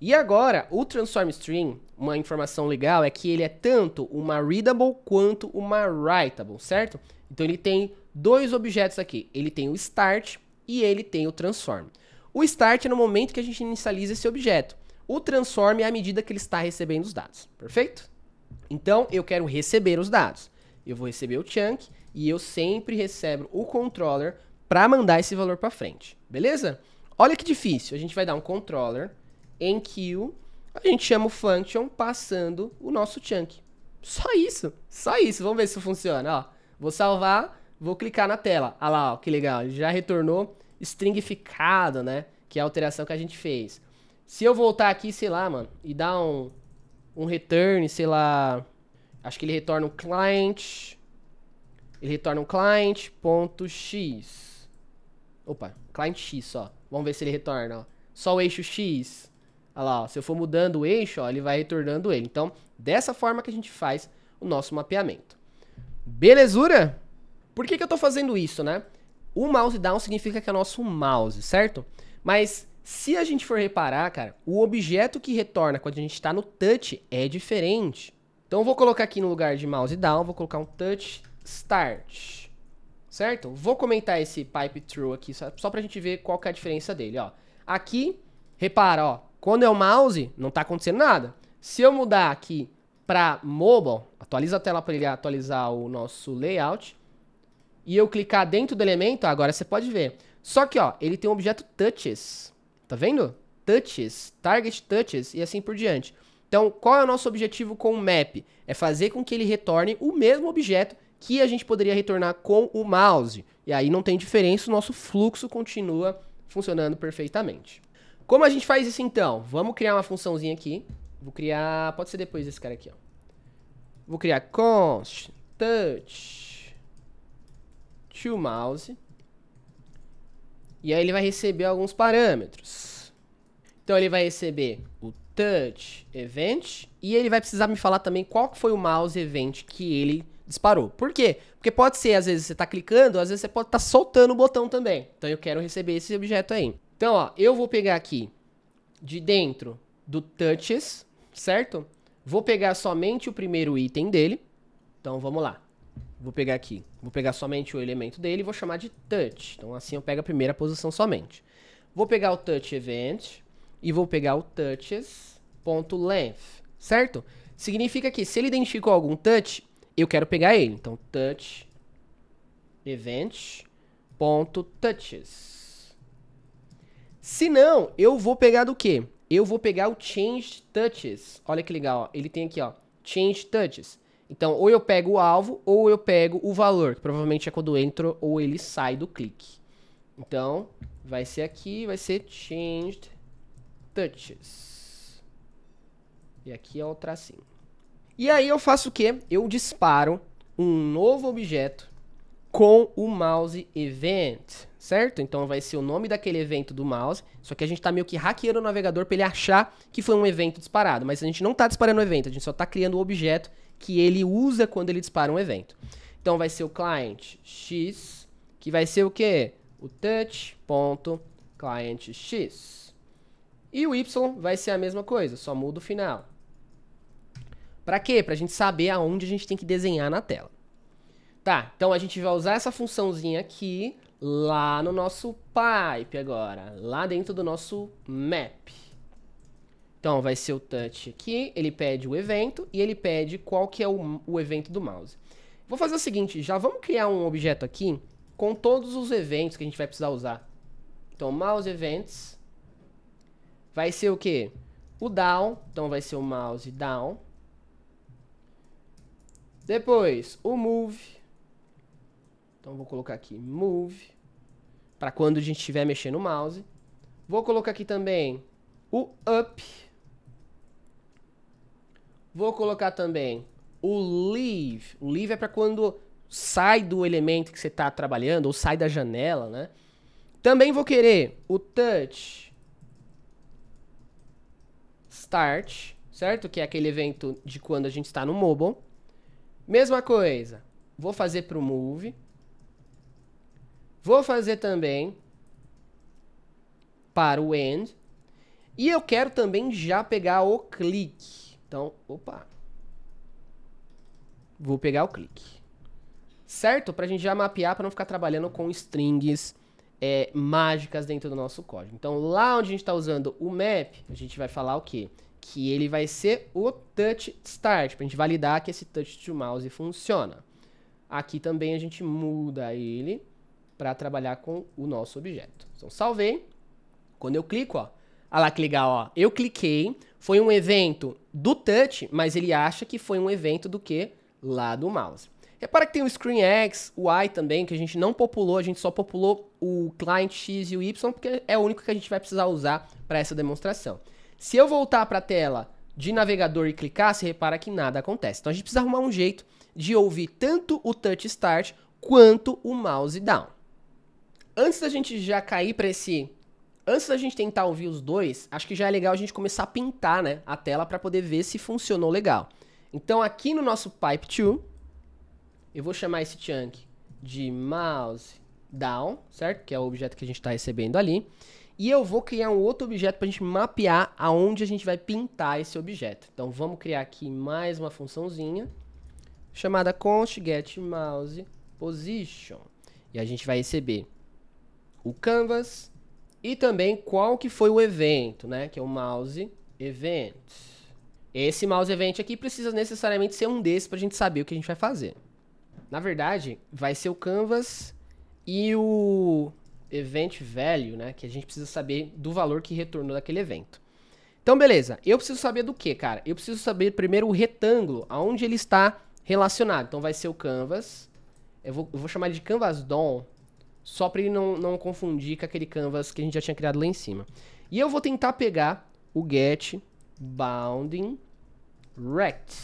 E agora, o transform string, uma informação legal é que ele é tanto uma readable quanto uma writable, certo? Então ele tem dois objetos aqui. Ele tem o start e ele tem o transform. O start é no momento que a gente inicializa esse objeto. O transform é à medida que ele está recebendo os dados, perfeito? Então eu quero receber os dados. Eu vou receber o chunk e eu sempre recebo o controller para mandar esse valor para frente, beleza? Olha que difícil. A gente vai dar um controller em queue, a gente chama o function passando o nosso chunk. Só isso, só isso. Vamos ver se funciona, ó. Vou salvar, vou clicar na tela. Olha lá, ó, que legal. Ele já retornou stringificado, né? Que é a alteração que a gente fez. Se eu voltar aqui, sei lá, mano, e dar um, um return, sei lá... Acho que ele retorna um client... Ele retorna um client.x. Opa, client x só. Vamos ver se ele retorna, ó. Só o eixo x. Olha lá, ó, se eu for mudando o eixo, ó, ele vai retornando ele. Então, dessa forma que a gente faz o nosso mapeamento. Belezura? Por que, que eu estou fazendo isso, né? O mouse down significa que é nosso mouse, certo? Mas se a gente for reparar, cara, o objeto que retorna quando a gente está no touch é diferente. Então eu vou colocar aqui no lugar de mouse down, vou colocar um touch start. Certo? Vou comentar esse pipe through aqui só, só pra gente ver qual que é a diferença dele, ó. Aqui, repara, ó, quando é o mouse, não está acontecendo nada. Se eu mudar aqui para mobile, atualiza a tela para ele atualizar o nosso layout. e eu clicar dentro do elemento, agora você pode ver. Só que, ó, ele tem um objeto touches. Tá vendo? Touches, target touches e assim por diante. Então, qual é o nosso objetivo com o map? É fazer com que ele retorne o mesmo objeto que a gente poderia retornar com o mouse. E aí não tem diferença, o nosso fluxo continua funcionando perfeitamente. Como a gente faz isso então? Vamos criar uma funçãozinha aqui. Vou criar, pode ser depois desse cara aqui, ó. Vou criar const touch to mouse. E aí ele vai receber alguns parâmetros. Então ele vai receber o touch event e ele vai precisar me falar também qual foi o mouse event que ele disparou. Por quê? Porque pode ser, às vezes, você está clicando, às vezes você pode estar tá soltando o botão também. Então eu quero receber esse objeto aí. Então, ó, eu vou pegar aqui de dentro do touches, certo? Vou pegar somente o primeiro item dele. Então vamos lá. Vou pegar aqui, vou pegar somente o elemento dele e vou chamar de touch. Então assim eu pego a primeira posição somente. Vou pegar o touch event e vou pegar o touches.length, certo? Significa que se ele identificou algum touch, eu quero pegar ele. Então, touch event.touches. Se não, eu vou pegar do quê? Eu vou pegar o change touches. Olha que legal, ó. ele tem aqui, ó, change touches. Então, ou eu pego o alvo, ou eu pego o valor, que provavelmente é quando entro ou ele sai do clique. Então, vai ser aqui, vai ser changed touches. E aqui é o tracinho. E aí eu faço o quê? Eu disparo um novo objeto com o mouse event, certo? Então vai ser o nome daquele evento do mouse, só que a gente está meio que hackeando o navegador para ele achar que foi um evento disparado, mas a gente não está disparando o evento, a gente só está criando o objeto que ele usa quando ele dispara um evento. Então vai ser o client x, que vai ser o quê? O touch.clientx. E o y vai ser a mesma coisa, só muda o final. Para quê? Para a gente saber aonde a gente tem que desenhar na tela. Tá, então a gente vai usar essa funçãozinha aqui lá no nosso pipe agora, lá dentro do nosso map. Então vai ser o touch aqui, ele pede o evento e ele pede qual que é o, o evento do mouse. Vou fazer o seguinte, já vamos criar um objeto aqui com todos os eventos que a gente vai precisar usar. Então mouse events vai ser o que? O down, então vai ser o mouse down. Depois, o move. Então, vou colocar aqui move. Para quando a gente estiver mexendo o mouse. Vou colocar aqui também o up. Vou colocar também o leave. O leave é para quando sai do elemento que você está trabalhando ou sai da janela, né? Também vou querer o touch start, certo? Que é aquele evento de quando a gente está no mobile. Mesma coisa. Vou fazer para o move. Vou fazer também para o end. E eu quero também já pegar o clique. Então, opa. Vou pegar o clique. Certo? Para a gente já mapear, para não ficar trabalhando com strings é, mágicas dentro do nosso código. Então, lá onde a gente está usando o map, a gente vai falar o quê? que ele vai ser o touch start, para a gente validar que esse touch to mouse funciona. Aqui também a gente muda ele para trabalhar com o nosso objeto. Então, salvei. Quando eu clico, ó, olha lá que legal, ó, eu cliquei, foi um evento do touch, mas ele acha que foi um evento do que? Lá do mouse. Repara que tem o screen X, o Y também, que a gente não populou, a gente só populou o client X e o Y, porque é o único que a gente vai precisar usar para essa demonstração. Se eu voltar para a tela de navegador e clicar, você repara que nada acontece. Então a gente precisa arrumar um jeito de ouvir tanto o touch start quanto o mouse down. Antes da gente já cair para esse Antes da gente tentar ouvir os dois, acho que já é legal a gente começar a pintar, né, a tela para poder ver se funcionou legal. Então aqui no nosso pipe 2, eu vou chamar esse chunk de mouse down, certo? Que é o objeto que a gente está recebendo ali. E eu vou criar um outro objeto para a gente mapear aonde a gente vai pintar esse objeto. Então vamos criar aqui mais uma funçãozinha chamada const get mouse position. E a gente vai receber o canvas e também qual que foi o evento, né? Que é o mouse event. Esse mouse event aqui precisa necessariamente ser um desses para a gente saber o que a gente vai fazer. Na verdade, vai ser o canvas e o event value, né? Que a gente precisa saber do valor que retornou daquele evento. Então, beleza. Eu preciso saber do que, cara? Eu preciso saber primeiro o retângulo, aonde ele está relacionado. Então, vai ser o canvas. Eu vou, eu vou chamar de canvas DOM, só para ele não, não confundir com aquele canvas que a gente já tinha criado lá em cima. E eu vou tentar pegar o get bounding rect,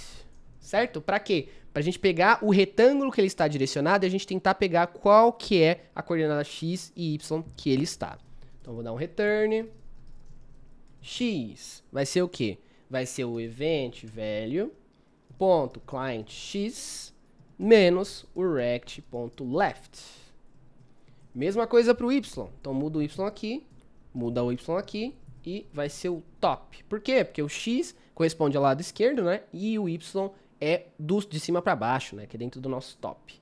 certo? Para quê? Para a gente pegar o retângulo que ele está direcionado e a gente tentar pegar qual que é a coordenada x e y que ele está. Então, vou dar um return x vai ser o quê? Vai ser o event value ponto client x menos o rect ponto left. Mesma coisa para o y. Então muda o y aqui, muda o y aqui e vai ser o top. Por quê? Porque o x corresponde ao lado esquerdo, né? E o y é do, de cima para baixo, né? Que é dentro do nosso top.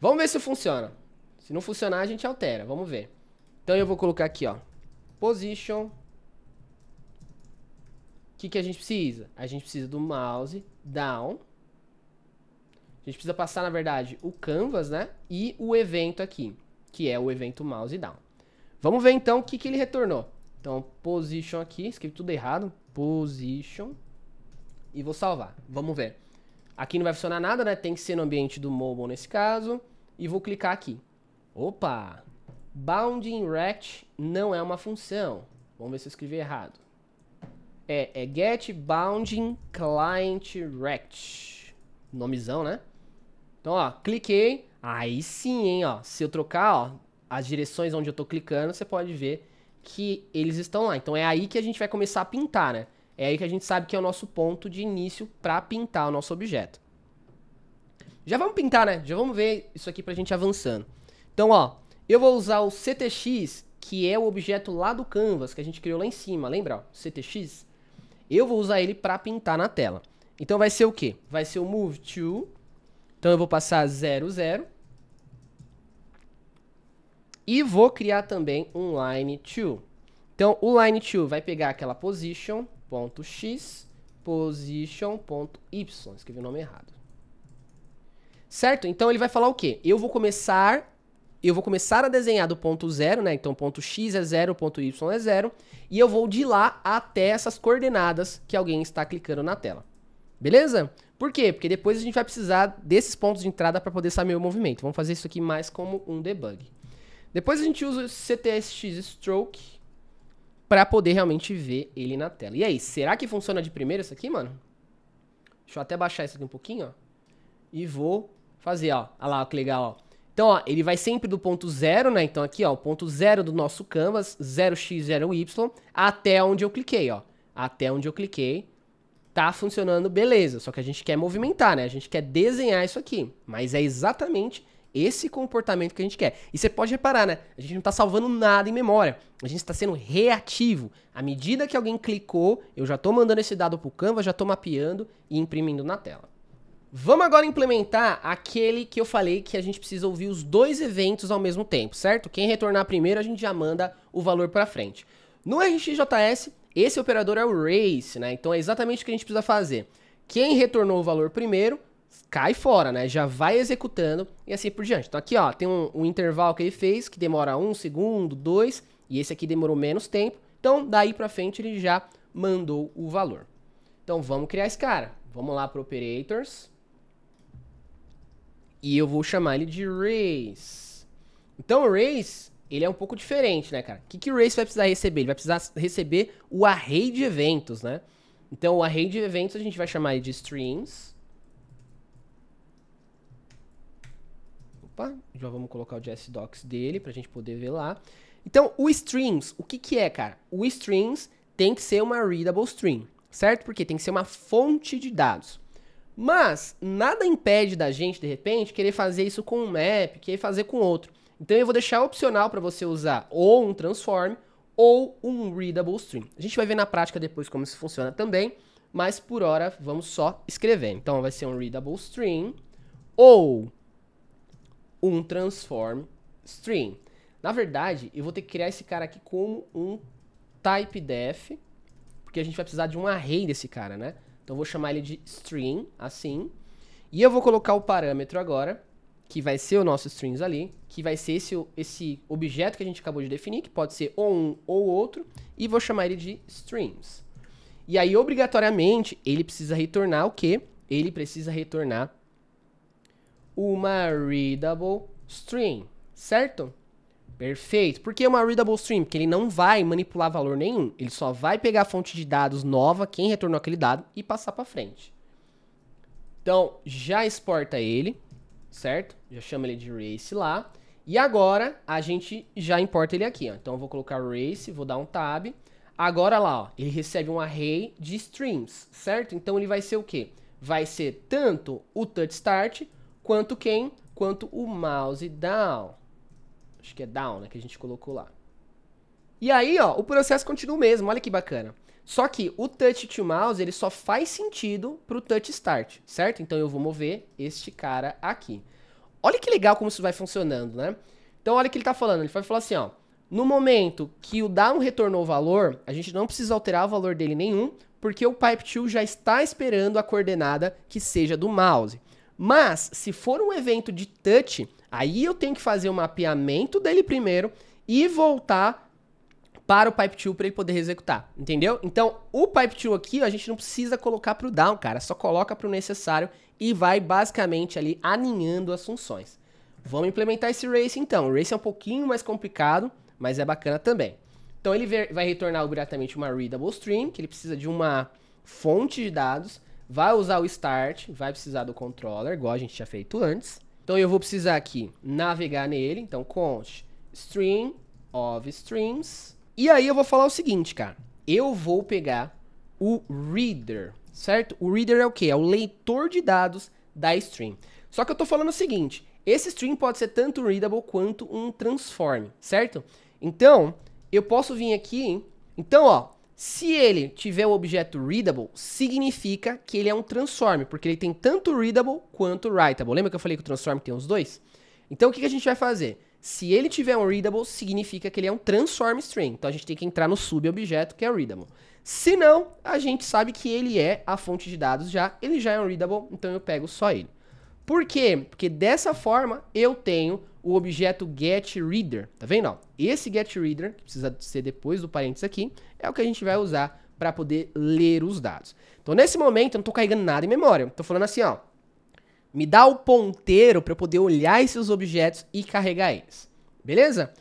Vamos ver se funciona. Se não funcionar, a gente altera. Vamos ver. Então eu vou colocar aqui, ó. Position que, que a gente precisa? A gente precisa do mouse down. A gente precisa passar, na verdade, o canvas, né? E o evento aqui, que é o evento mouse down. Vamos ver, então, o que, que ele retornou. Então, position aqui, escrevi tudo errado. Position. E vou salvar. Vamos ver. Aqui não vai funcionar nada, né? Tem que ser no ambiente do mobile nesse caso. E vou clicar aqui. Opa! Bounding rect não é uma função. Vamos ver se eu escrevi errado. É, é get bounding client rect. Nomezão, né? Então, ó, cliquei. Aí sim, hein, ó. Se eu trocar, ó, as direções onde eu tô clicando, você pode ver que eles estão lá. Então é aí que a gente vai começar a pintar, né? É aí que a gente sabe que é o nosso ponto de início para pintar o nosso objeto. Já vamos pintar, né? Já vamos ver isso aqui pra gente avançando. Então, ó, eu vou usar o CTX, que é o objeto lá do canvas que a gente criou lá em cima, lembra? Ó, CTX. Eu vou usar ele para pintar na tela. Então vai ser o quê? Vai ser o move to. Então eu vou passar 0, 0. E vou criar também um line to. Então o line to vai pegar aquela position.x, position.y. Escrevi o nome errado. Certo? Então ele vai falar o quê? Eu vou começar eu vou começar a desenhar do ponto zero, né? Então ponto x é zero, ponto y é zero, e eu vou de lá até essas coordenadas que alguém está clicando na tela. Beleza? Por quê? Porque depois a gente vai precisar desses pontos de entrada para poder saber o movimento. Vamos fazer isso aqui mais como um debug. Depois a gente usa o CTSX Stroke para poder realmente ver ele na tela. E aí, será que funciona de primeira isso aqui, mano? Deixa eu até baixar isso aqui um pouquinho, ó. E vou fazer, ó. Olha lá, que legal, ó. Então, ó, ele vai sempre do ponto zero, né? Então aqui, ó, o ponto zero do nosso canvas, 0x, 0y, até onde eu cliquei, ó. Até onde eu cliquei, tá funcionando, beleza. Só que a gente quer movimentar, né? A gente quer desenhar isso aqui. Mas é exatamente esse comportamento que a gente quer. E você pode reparar, né? A gente não tá salvando nada em memória. A gente está sendo reativo. À medida que alguém clicou, eu já tô mandando esse dado pro Canva, já tô mapeando e imprimindo na tela. Vamos agora implementar aquele que eu falei que a gente precisa ouvir os dois eventos ao mesmo tempo, certo? Quem retornar primeiro, a gente já manda o valor para frente. No RxJS, esse operador é o race, né? Então é exatamente o que a gente precisa fazer. Quem retornou o valor primeiro, cai fora, né? Já vai executando e assim por diante. Então aqui, ó, tem um, um intervalo que ele fez que demora um segundo, dois, e esse aqui demorou menos tempo. Então daí para frente ele já mandou o valor. Então vamos criar esse cara. Vamos lá para operators. E eu vou chamar ele de race. Então o race, ele é um pouco diferente, né, cara? O que, que o race vai precisar receber? Ele vai precisar receber o array de eventos, né? Então o array de eventos a gente vai chamar ele de streams. Opa, já vamos colocar o JSDocs dele pra gente poder ver lá. Então, o streams, o que que é, cara? O streams tem que ser uma readable stream, certo? Porque tem que ser uma fonte de dados. Mas nada impede da gente, de repente, querer fazer isso com um map, querer fazer com outro. Então eu vou deixar opcional para você usar ou um transform ou um readable stream. A gente vai ver na prática depois como isso funciona também, mas por hora vamos só escrever. Então vai ser um readable stream ou um transform stream. Na verdade, eu vou ter que criar esse cara aqui como um type def, porque a gente vai precisar de um array desse cara, né? Então vou chamar ele de string, assim. E eu vou colocar o parâmetro agora, que vai ser o nosso strings ali, que vai ser esse, esse objeto que a gente acabou de definir, que pode ser ou um ou outro, e vou chamar ele de strings. E aí, obrigatoriamente, ele precisa retornar o quê? Ele precisa retornar uma readable string, certo? Perfeito. Por que uma readable string? Porque ele não vai manipular valor nenhum. Ele só vai pegar a fonte de dados nova, quem retornou aquele dado, e passar para frente. Então, já exporta ele, certo? Já chama ele de race lá. E agora, a gente já importa ele aqui, ó. Então, eu vou colocar race, vou dar um tab. Agora lá, ó, ele recebe um array de strings, certo? Então, ele vai ser o quê? Vai ser tanto o touch start, quanto quem? Quanto o mouse down. Acho que é down, né, que a gente colocou lá. E aí, ó, o processo continua o mesmo, olha que bacana. Só que o touch to mouse, ele só faz sentido pro touch start, certo? Então eu vou mover este cara aqui. Olha que legal como isso vai funcionando, né? Então olha o que ele tá falando, ele vai falar assim, ó. No momento que o down retornou o valor, a gente não precisa alterar o valor dele nenhum, porque o pipe2 já está esperando a coordenada que seja do mouse. Mas, se for um evento de touch, aí eu tenho que fazer o um mapeamento dele primeiro e voltar para o Pipe2 para ele poder executar, entendeu? Então, o Pipe2 aqui, a gente não precisa colocar para o down, cara, só coloca para o necessário e vai basicamente ali aninhando as funções. Vamos implementar esse race então. O race é um pouquinho mais complicado, mas é bacana também. Então, ele vai retornar obrigatoriamente uma readable stream, que ele precisa de uma fonte de dados, vai usar o start, vai precisar do controller, igual a gente tinha feito antes. Então eu vou precisar aqui navegar nele, então const string of strings. E aí eu vou falar o seguinte, cara. Eu vou pegar o reader, certo? O reader é o quê? É o leitor de dados da string. Só que eu tô falando o seguinte, esse string pode ser tanto readable quanto um transform, certo? Então, eu posso vir aqui, então, ó, se ele tiver o objeto readable, significa que ele é um transform, porque ele tem tanto readable quanto writable. Lembra que eu falei que o transform tem os dois? Então o que, a gente vai fazer? Se ele tiver um readable, significa que ele é um transform string. Então a gente tem que entrar no subobjeto que é readable. Se não, a gente sabe que ele é a fonte de dados já, ele já é um readable, então eu pego só ele. Por quê? Porque dessa forma eu tenho o objeto getReader, tá vendo? Ó, esse getReader, que precisa ser depois do parênteses aqui, é o que a gente vai usar para poder ler os dados. Então, nesse momento, eu não estou carregando nada em memória. Estou falando assim, ó, me dá o ponteiro para eu poder olhar esses objetos e carregar eles. Beleza?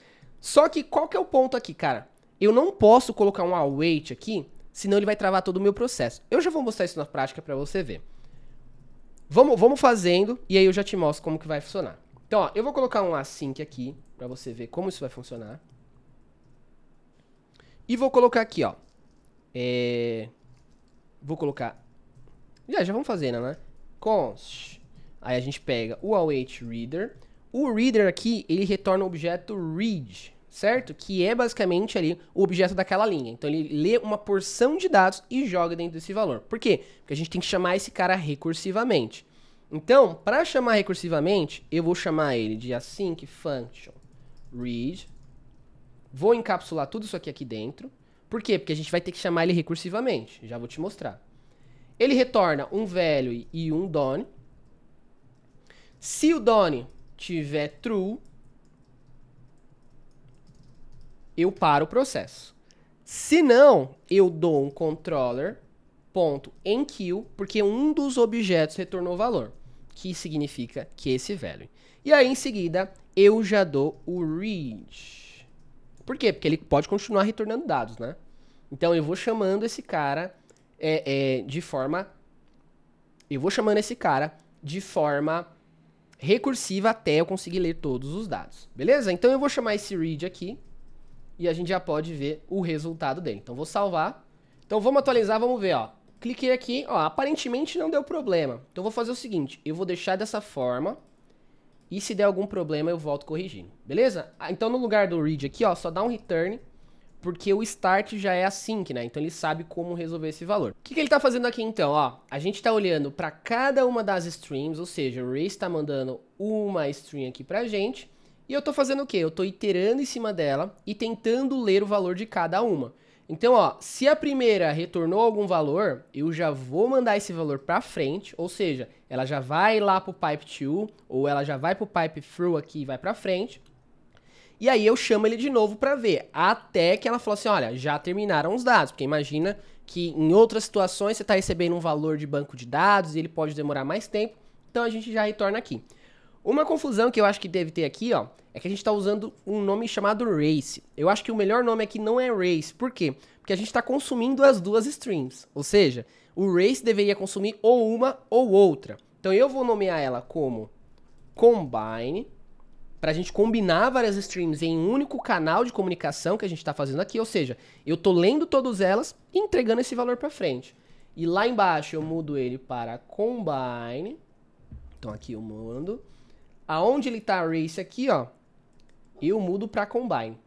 Só que qual que é o ponto aqui, cara? Eu não posso colocar um await aqui, senão ele vai travar todo o meu processo. Eu já vou mostrar isso na prática para você ver. Vamos, vamos fazendo e aí eu já te mostro como que vai funcionar. Então, ó, eu vou colocar um async aqui para você ver como isso vai funcionar. E vou colocar aqui, ó. É... Vou colocar... Já, já vamos fazendo, né? Const. Aí a gente pega o await reader. O reader aqui, ele retorna o objeto read, certo? Que é basicamente ali o objeto daquela linha. Então ele lê uma porção de dados e joga dentro desse valor. Por quê? Porque a gente tem que chamar esse cara recursivamente. Então, para chamar recursivamente, eu vou chamar ele de async function read. Vou encapsular tudo isso aqui aqui dentro. Por quê? Porque a gente vai ter que chamar ele recursivamente. Já vou te mostrar. Ele retorna um value e um done. Se o done tiver true, eu paro o processo. Se não, eu dou um controller ponto enqueue, porque um dos objetos retornou valor que significa que esse value. E aí, em seguida, eu já dou o read. Por quê? Porque ele pode continuar retornando dados, né? Então, eu vou chamando esse cara é, é, de forma... Eu vou chamando esse cara de forma recursiva até eu conseguir ler todos os dados. Beleza? Então, eu vou chamar esse read aqui e a gente já pode ver o resultado dele. Então, vou salvar. Então, vamos atualizar, vamos ver, ó. Cliquei aqui, ó, aparentemente não deu problema. Então vou fazer o seguinte, eu vou deixar dessa forma e se der algum problema eu volto corrigindo, beleza? Ah, então no lugar do read aqui, ó, só dá um return, porque o start já é async, né? Então ele sabe como resolver esse valor. O que, que ele tá fazendo aqui então, ó? A gente tá olhando para cada uma das streams, ou seja, o Race tá mandando uma stream aqui pra gente, e eu tô fazendo o quê? Eu tô iterando em cima dela e tentando ler o valor de cada uma. Então, ó, se a primeira retornou algum valor, eu já vou mandar esse valor para frente, ou seja, ela já vai lá pro pipe to, ou ela já vai pro pipe through aqui e vai para frente. E aí eu chamo ele de novo para ver, até que ela falou assim, olha, já terminaram os dados, porque imagina que em outras situações você está recebendo um valor de banco de dados e ele pode demorar mais tempo, então a gente já retorna aqui. Uma confusão que eu acho que deve ter aqui, ó, é que a gente está usando um nome chamado race. Eu acho que o melhor nome aqui não é race. Por quê? Porque a gente está consumindo as duas streams. Ou seja, o race deveria consumir ou uma ou outra. Então eu vou nomear ela como combine, para a gente combinar várias streams em um único canal de comunicação que a gente está fazendo aqui. Ou seja, eu estou lendo todas elas e entregando esse valor para frente. E lá embaixo eu mudo ele para combine. Então aqui eu mudo. Aonde ele está race aqui, ó, eu mudo para combine.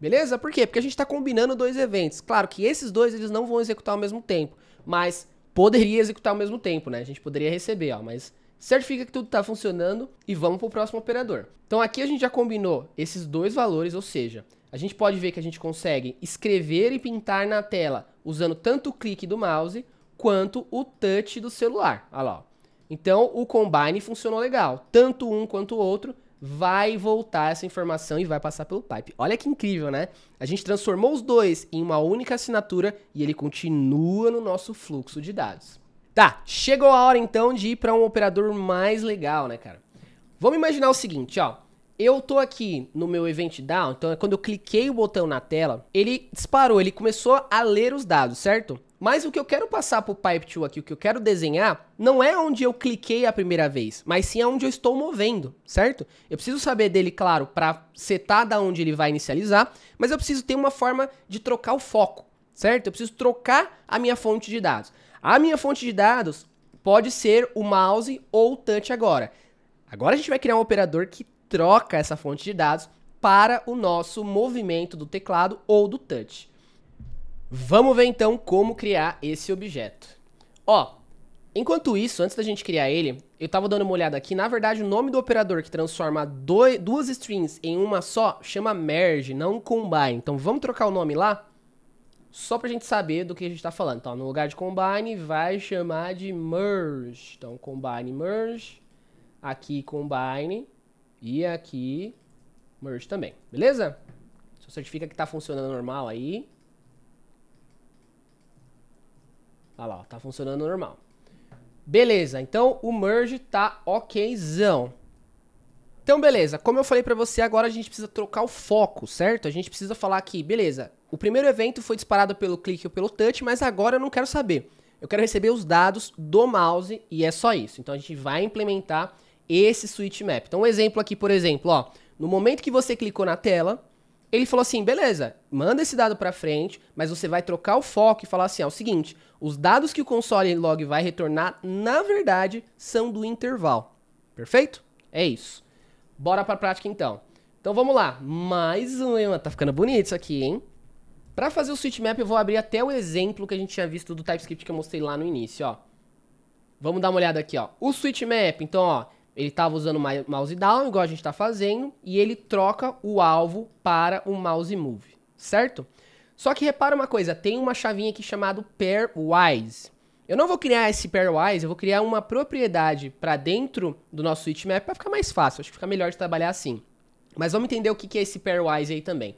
Beleza? Por quê? Porque a gente está combinando dois eventos. Claro que esses dois eles não vão executar ao mesmo tempo, mas poderia executar ao mesmo tempo, né? A gente poderia receber, ó, mas certifica que tudo está funcionando e vamos para o próximo operador. Então aqui a gente já combinou esses dois valores, ou seja, a gente pode ver que a gente consegue escrever e pintar na tela usando tanto o clique do mouse quanto o touch do celular. Olha lá. Então o combine funcionou legal. Tanto um quanto o outro vai voltar essa informação e vai passar pelo pipe. Olha que incrível, né? A gente transformou os dois em uma única assinatura e ele continua no nosso fluxo de dados. Tá, chegou a hora então de ir para um operador mais legal, né, cara? Vamos imaginar o seguinte, ó. Eu tô aqui no meu event down, então quando eu cliquei o botão na tela, ele disparou, ele começou a ler os dados, certo? Mas o que eu quero passar pro Pipe2 aqui, o que eu quero desenhar, não é onde eu cliquei a primeira vez, mas sim aonde eu estou movendo, certo? Eu preciso saber dele, claro, para setar da onde ele vai inicializar, mas eu preciso ter uma forma de trocar o foco, certo? Eu preciso trocar a minha fonte de dados. A minha fonte de dados pode ser o mouse ou o touch agora. Agora a gente vai criar um operador que troca essa fonte de dados para o nosso movimento do teclado ou do touch. Vamos ver então como criar esse objeto. Ó, enquanto isso, antes da gente criar ele, eu estava dando uma olhada aqui. Na verdade, o nome do operador que transforma dois, duas strings em uma só chama merge, não combine. Então vamos trocar o nome lá? Só pra gente saber do que a gente está falando. Então, no lugar de combine, vai chamar de merge. Então, combine merge. Aqui combine. E aqui merge também. Beleza? Só certifica que está funcionando normal aí. Olha lá, tá funcionando normal. Beleza, então o merge tá okzão. Então, beleza, como eu falei pra você, agora a gente precisa trocar o foco, certo? A gente precisa falar aqui, beleza, o primeiro evento foi disparado pelo clique ou pelo touch, mas agora eu não quero saber. Eu quero receber os dados do mouse e é só isso. Então, a gente vai implementar esse switch map. Então, um exemplo aqui, por exemplo, ó, no momento que você clicou na tela, ele falou assim, beleza, manda esse dado para frente, mas você vai trocar o foco e falar assim, é o seguinte, os dados que o console log vai retornar, na verdade, são do intervalo. Perfeito? É isso. Bora para a prática então. Então vamos lá, mais um, tá ficando bonito isso aqui, hein? Para fazer o switch map, eu vou abrir até o exemplo que a gente tinha visto do TypeScript que eu mostrei lá no início, ó. Vamos dar uma olhada aqui, ó. O switch map, então, ó, ele estava usando mouse down, igual a gente está fazendo, e ele troca o alvo para o mouse move, certo? Só que repara uma coisa, tem uma chavinha aqui chamada pairwise. Eu não vou criar esse pairwise, eu vou criar uma propriedade para dentro do nosso switch para ficar mais fácil, acho que fica melhor de trabalhar assim. Mas vamos entender o que é esse pairwise aí também.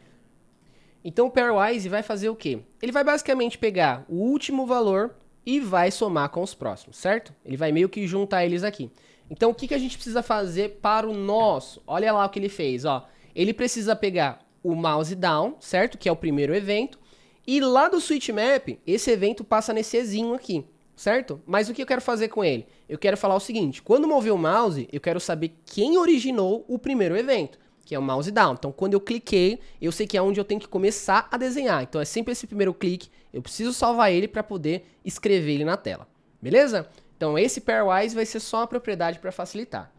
Então o pairwise vai fazer o quê? Ele vai basicamente pegar o último valor e vai somar com os próximos, certo? Ele vai meio que juntar eles aqui. Então, o que, que a gente precisa fazer para o nosso? Olha lá o que ele fez, ó. Ele precisa pegar o mouse down, certo? Que é o primeiro evento. E lá do switch map, esse evento passa nesse Ezinho aqui, certo? Mas o que eu quero fazer com ele? Eu quero falar o seguinte, quando mover o mouse, eu quero saber quem originou o primeiro evento, que é o mouse down. Então, quando eu cliquei, eu sei que é onde eu tenho que começar a desenhar. Então, é sempre esse primeiro clique, eu preciso salvar ele para poder escrever ele na tela. Beleza? Então esse pairwise vai ser só uma propriedade para facilitar.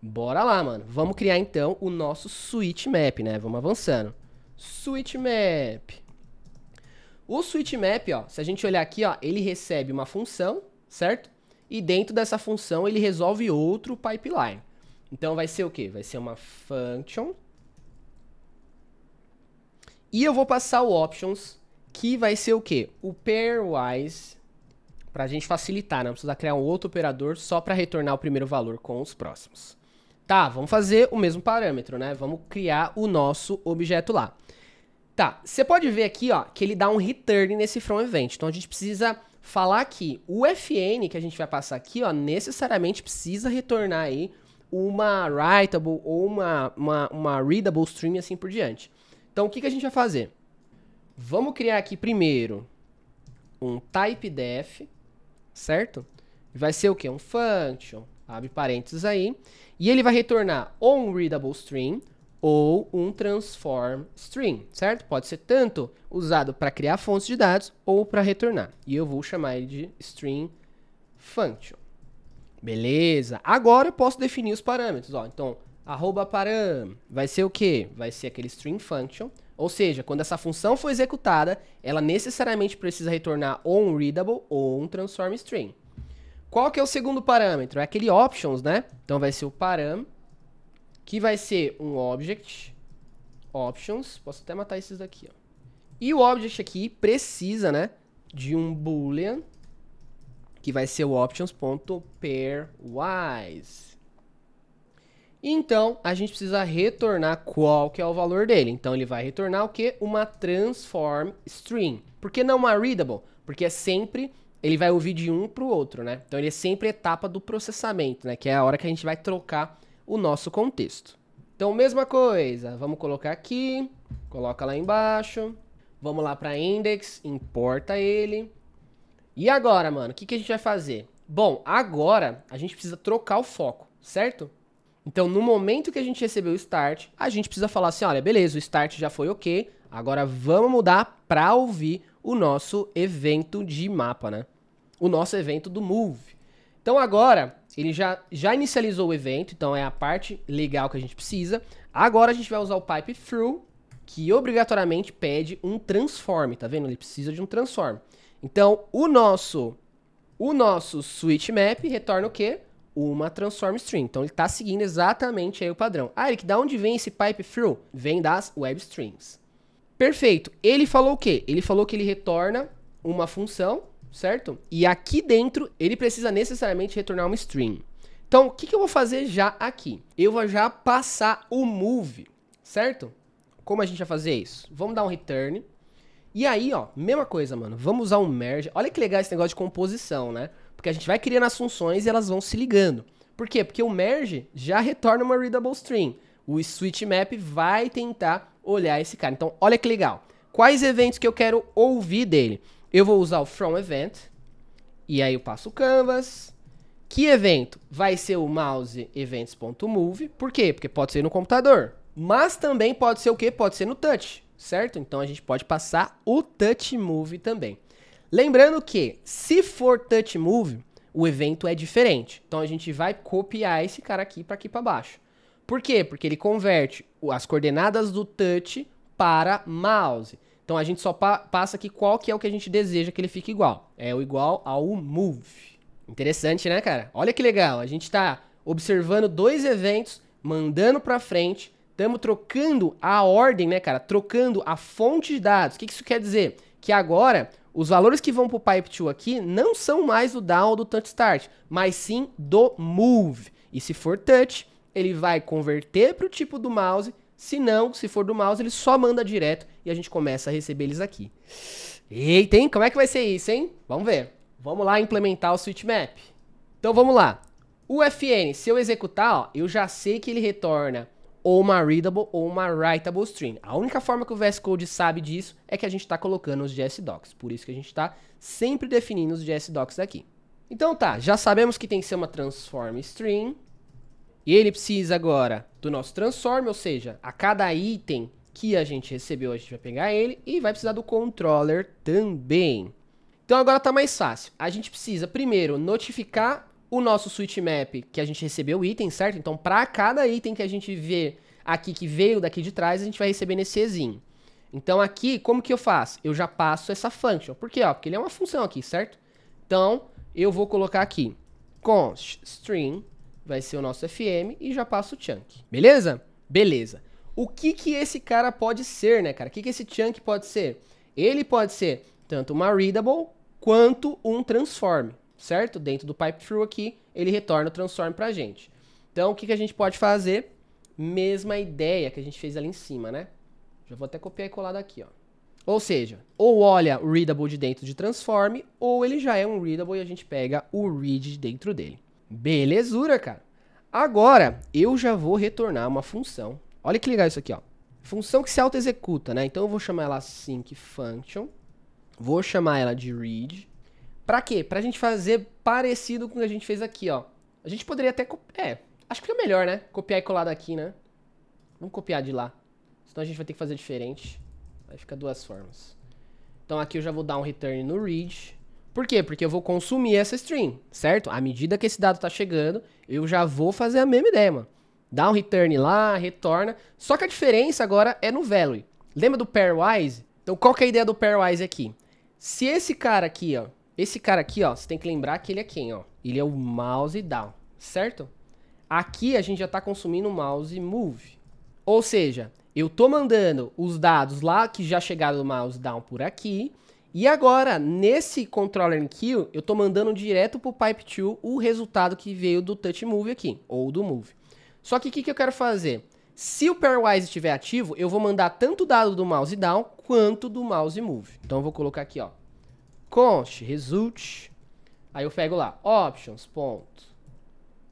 Bora lá, mano. Vamos criar então o nosso switch map, né? Vamos avançando. Switch map. O switch map, ó, se a gente olhar aqui, ó, ele recebe uma função, certo? E dentro dessa função ele resolve outro pipeline. Então vai ser o quê? Vai ser uma function. E eu vou passar o options que vai ser o quê? O pairwise, para a gente facilitar, não precisa criar um outro operador só para retornar o primeiro valor com os próximos. Tá, vamos fazer o mesmo parâmetro, né? Vamos criar o nosso objeto lá. Tá, você pode ver aqui, ó, que ele dá um return nesse from event. Então a gente precisa falar que o fn que a gente vai passar aqui, ó, necessariamente precisa retornar aí uma writable ou uma, uma, uma readable string e assim por diante. Então o que, que a gente vai fazer? Vamos criar aqui primeiro um type def, certo? Vai ser o que? Um function, abre parênteses aí, e ele vai retornar ou um readable string ou um transform string, certo? Pode ser tanto usado para criar fontes de dados ou para retornar. E eu vou chamar ele de string function. Beleza. Agora eu posso definir os parâmetros, ó. Então, arroba param vai ser o quê? Vai ser aquele string function ou seja, quando essa função for executada, ela necessariamente precisa retornar ou um readable ou um transform string. Qual que é o segundo parâmetro? É aquele options, né? Então vai ser o param, que vai ser um object, options, posso até matar esses daqui, ó. E o object aqui precisa, né, de um boolean, que vai ser o options.pairwise. Então, a gente precisa retornar qual que é o valor dele. Então, ele vai retornar o que? Uma transform string. Por que não uma readable? Porque é sempre, ele vai ouvir de um para o outro, né? Então, ele é sempre etapa do processamento, né? Que é a hora que a gente vai trocar o nosso contexto. Então, mesma coisa. Vamos colocar aqui, coloca lá embaixo. Vamos lá para index, importa ele. E agora, mano, o que, que a gente vai fazer? Bom, agora a gente precisa trocar o foco, certo? Então, no momento que a gente recebeu o start, a gente precisa falar assim, olha, beleza, o start já foi ok, agora vamos mudar para ouvir o nosso evento de mapa, né? O nosso evento do move. Então agora, ele já, já inicializou o evento, então é a parte legal que a gente precisa. Agora a gente vai usar o pipe through, que obrigatoriamente pede um transform, tá vendo? Ele precisa de um transform. Então, o nosso o nosso switch map retorna o quê? Uma transform string. Então ele está seguindo exatamente aí o padrão. Ah, Eric, da onde vem esse pipe through? Vem das web strings. Perfeito. Ele falou o quê? Ele falou que ele retorna uma função, certo? E aqui dentro ele precisa necessariamente retornar uma string. Então, o que, que eu vou fazer já aqui? Eu vou já passar o move, certo? Como a gente vai fazer isso? Vamos dar um return. E aí, ó, mesma coisa, mano. Vamos usar um merge. Olha que legal esse negócio de composição, né? Porque a gente vai criando as funções e elas vão se ligando. Por quê? Porque o merge já retorna uma readable string. O switch map vai tentar olhar esse cara. Então, olha que legal. Quais eventos que eu quero ouvir dele? Eu vou usar o from event. E aí eu passo o canvas. Que evento? Vai ser o mouse events.move. Por quê? Porque pode ser no computador. Mas também pode ser o quê? Pode ser no touch, certo? Então a gente pode passar o touch move também. Lembrando que, se for touch move, o evento é diferente. Então a gente vai copiar esse cara aqui para aqui para baixo. Por quê? Porque ele converte as coordenadas do touch para mouse. Então a gente só pa passa aqui qual que é o que a gente deseja que ele fique igual. É o igual ao move. Interessante, né, cara? Olha que legal. A gente está observando dois eventos, mandando para frente, estamos trocando a ordem, né, cara? Trocando a fonte de dados. O que isso quer dizer? Que agora os valores que vão para o Pipe 2 aqui não são mais do down do touch start, mas sim do move. E se for touch, ele vai converter para o tipo do mouse. Se não, se for do mouse, ele só manda direto e a gente começa a receber eles aqui. Eita, hein? Como é que vai ser isso, hein? Vamos ver. Vamos lá implementar o switch map. Então vamos lá. O FN, se eu executar, ó, eu já sei que ele retorna ou uma readable ou uma writable string. A única forma que o VS Code sabe disso é que a gente está colocando os JSDocs. Por isso que a gente está sempre definindo os JSDocs aqui. Então tá, já sabemos que tem que ser uma transform string. E ele precisa agora do nosso transform, ou seja, a cada item que a gente recebeu, a gente vai pegar ele e vai precisar do controller também. Então agora tá mais fácil. A gente precisa primeiro notificar o nosso switch map que a gente recebeu o item, certo? Então, para cada item que a gente vê aqui que veio daqui de trás, a gente vai receber nesse Ezinho. Então, aqui, como que eu faço? Eu já passo essa function. Por quê? Ó, porque ele é uma função aqui, certo? Então, eu vou colocar aqui const string, vai ser o nosso FM, e já passo o chunk. Beleza? Beleza. O que que esse cara pode ser, né, cara? O que que esse chunk pode ser? ele pode ser tanto uma readable quanto um transform, certo? Dentro do pipe through aqui, ele retorna o transform pra gente. Então, o que, que a gente pode fazer? Mesma ideia que a gente fez ali em cima, né? Já vou até copiar e colar daqui, ó. Ou seja, ou olha o readable de dentro de transform, ou ele já é um readable e a gente pega o read dentro dele. Belezura, cara. Agora, eu já vou retornar uma função. Olha que legal isso aqui, ó. Função que se auto-executa, né? Então eu vou chamar ela sync function. Vou chamar ela de read. Pra quê? Pra gente fazer parecido com o que a gente fez aqui, ó. A gente poderia até... É, acho que é melhor, né? Copiar e colar daqui, né? Vamos copiar de lá. Senão a gente vai ter que fazer diferente. Vai ficar duas formas. Então aqui eu já vou dar um return no read. Por quê? Porque eu vou consumir essa string, certo? À medida que esse dado tá chegando, eu já vou fazer a mesma ideia, mano. Dá um return lá, retorna. Só que a diferença agora é no value. Lembra do pairwise? Então qual que é a ideia do pairwise aqui? Se esse cara aqui, ó, esse cara aqui, ó, você tem que lembrar que ele é quem, ó? Ele é o mouse down, certo? Aqui a gente já está consumindo o mouse move. Ou seja, eu tô mandando os dados lá que já chegaram do mouse down por aqui. E agora, nesse controller kill, eu tô mandando direto pro pipe 2 o resultado que veio do touch move aqui, ou do move. Só que o que, que eu quero fazer? Se o pairwise estiver ativo, eu vou mandar tanto o dado do mouse down quanto do mouse move. Então eu vou colocar aqui, ó, const result. Aí eu pego lá, options, ponto,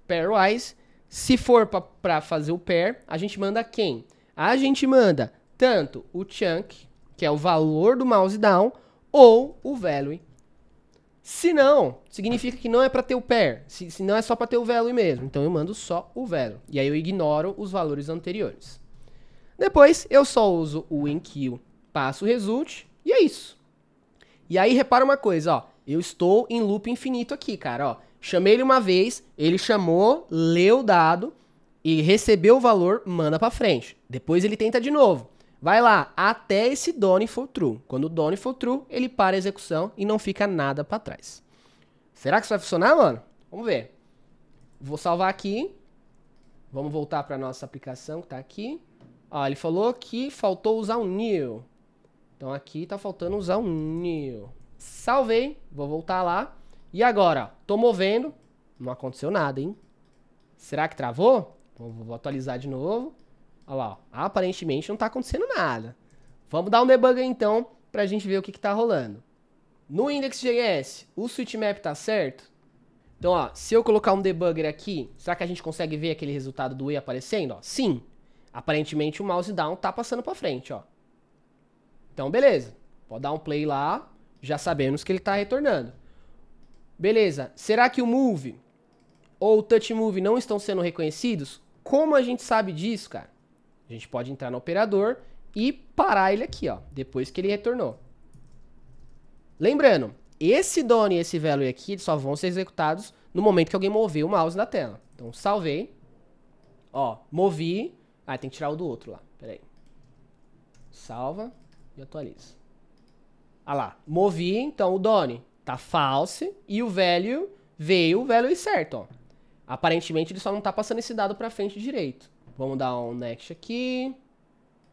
pairwise. Se for para fazer o pair, a gente manda quem? A gente manda tanto o chunk, que é o valor do mouse down, ou o value. Se não, significa que não é para ter o pair. Se, se não é só para ter o value mesmo. Então eu mando só o value. E aí eu ignoro os valores anteriores. Depois eu só uso o enqueue, passo o result e é isso. E aí repara uma coisa, ó. Eu estou em loop infinito aqui, cara, ó. Chamei ele uma vez, ele chamou, leu o dado e recebeu o valor, manda para frente. Depois ele tenta de novo. Vai lá, até esse done for true. Quando o done for true, ele para a execução e não fica nada para trás. Será que isso vai funcionar, mano? Vamos ver. Vou salvar aqui. Vamos voltar para nossa aplicação que tá aqui. Ó, ele falou que faltou usar um new. Então aqui tá faltando usar um new. Salvei, vou voltar lá. E agora, tô movendo, não aconteceu nada, hein? Será que travou? Vou atualizar de novo. Olha lá, ó. aparentemente não tá acontecendo nada. Vamos dar um debug então, pra gente ver o que, que tá rolando. No index.js, o switchmap tá certo? Então, ó, se eu colocar um debugger aqui, será que a gente consegue ver aquele resultado do E aparecendo? Ó, sim. Aparentemente o mouse down tá passando pra frente, ó. Então, beleza. Pode dar um play lá, já sabemos que ele tá retornando. Beleza. Será que o move ou o touch move não estão sendo reconhecidos? Como a gente sabe disso, cara? A gente pode entrar no operador e parar ele aqui, ó, depois que ele retornou. Lembrando, esse done e esse value aqui só vão ser executados no momento que alguém mover o mouse na tela. Então, salvei. Ó, movi. Ah, tem que tirar o do outro lá. Pera aí. Salva e atualiza. Ah lá, movi, então o done tá false e o value veio o value certo, ó. Aparentemente ele só não tá passando esse dado para frente direito. Vamos dar um next aqui.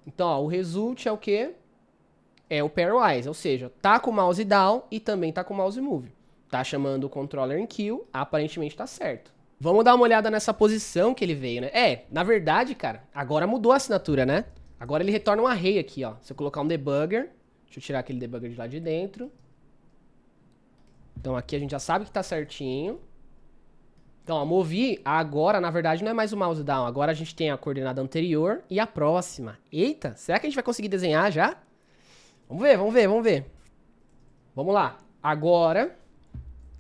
Então, ó, o result é o quê? É o pairwise, ou seja, tá com o mouse down e também tá com o mouse move. Tá chamando o controller em kill, aparentemente tá certo. Vamos dar uma olhada nessa posição que ele veio, né? É, na verdade, cara, agora mudou a assinatura, né? Agora ele retorna um array aqui, ó. Se eu colocar um debugger, deixa eu tirar aquele debugger de lá de dentro. Então aqui a gente já sabe que tá certinho. Então, ó, movi agora, na verdade, não é mais o mouse down. Agora a gente tem a coordenada anterior e a próxima. Eita, será que a gente vai conseguir desenhar já? Vamos ver, vamos ver, vamos ver. Vamos lá. Agora,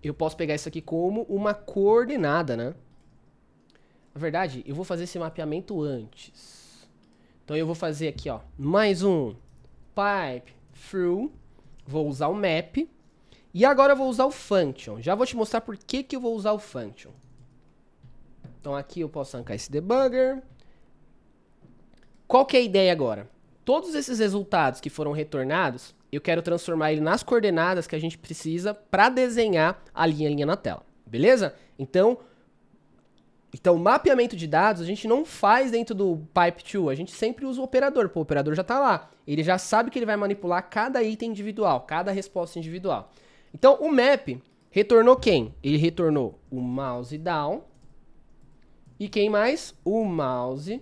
eu posso pegar isso aqui como uma coordenada, né? Na verdade, eu vou fazer esse mapeamento antes. Então, eu vou fazer aqui, ó, mais um pipe through. Vou usar o map. E agora eu vou usar o function. Já vou te mostrar por que, que eu vou usar o function. Então aqui eu posso arrancar esse debugger. Qual que é a ideia agora? Todos esses resultados que foram retornados, eu quero transformar ele nas coordenadas que a gente precisa para desenhar a linha linha na tela. Beleza? Então, Então, mapeamento de dados a gente não faz dentro do pipe2, a gente sempre usa o operador. Pô, o operador já está lá. Ele já sabe que ele vai manipular cada item individual, cada resposta individual. Então, o map retornou quem? Ele retornou o mouse down e quem mais? O mouse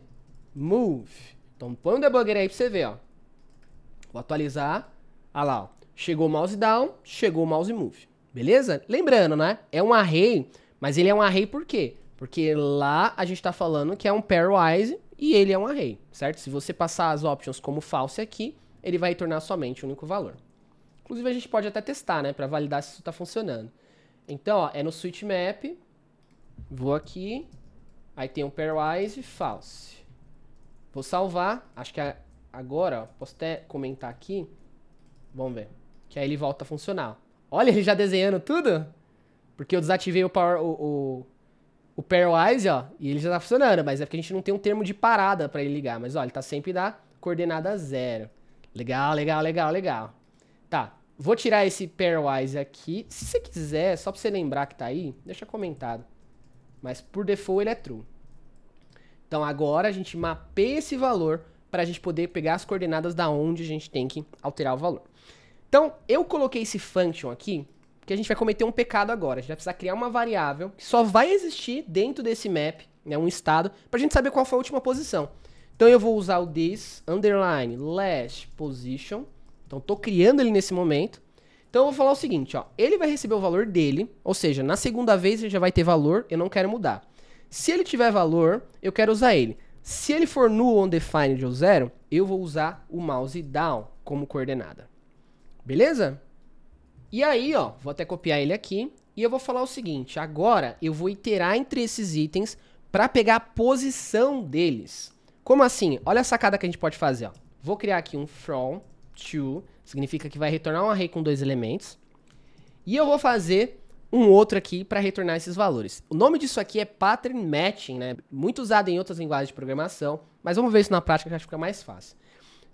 move. Então, põe um debugger aí para você ver, ó. Vou atualizar. Olha lá, ó. Chegou o mouse down, chegou o mouse move. Beleza? Lembrando, né? É um array, mas ele é um array por quê? Porque lá a gente está falando que é um pairwise e ele é um array, certo? Se você passar as options como false aqui, ele vai retornar somente o único valor. Inclusive a gente pode até testar, né, para validar se isso está funcionando. Então, ó, é no switch map, vou aqui, aí tem um pairwise false. Vou salvar, acho que agora, ó, posso até comentar aqui, vamos ver, que aí ele volta a funcionar. Olha ele já desenhando tudo, porque eu desativei o, power, o, o o pairwise, ó, e ele já tá funcionando, mas é porque a gente não tem um termo de parada para ele ligar. Mas, ó, ele tá sempre da coordenada zero. Legal, legal, legal, legal. Tá, vou tirar esse pairwise aqui. Se você quiser, só pra você lembrar que tá aí, deixa comentado. Mas por default ele é true. Então agora a gente mapeia esse valor para a gente poder pegar as coordenadas da onde a gente tem que alterar o valor. Então, eu coloquei esse function aqui que a gente vai cometer um pecado agora. A gente vai precisar criar uma variável que só vai existir dentro desse map, né, um estado, para a gente saber qual foi a última posição. Então eu vou usar o this underline last position. Então estou criando ele nesse momento. Então eu vou falar o seguinte, ó, ele vai receber o valor dele, ou seja, na segunda vez ele já vai ter valor, eu não quero mudar. Se ele tiver valor, eu quero usar ele. Se ele for null undefined ou zero, eu vou usar o mouse down como coordenada. Beleza? E aí, ó, vou até copiar ele aqui. E eu vou falar o seguinte, agora eu vou iterar entre esses itens para pegar a posição deles. Como assim? Olha a sacada que a gente pode fazer, ó. Vou criar aqui um from to, significa que vai retornar um array com dois elementos. E eu vou fazer um outro aqui para retornar esses valores. O nome disso aqui é pattern matching, né? Muito usado em outras linguagens de programação, mas vamos ver isso na prática que acho que fica mais fácil.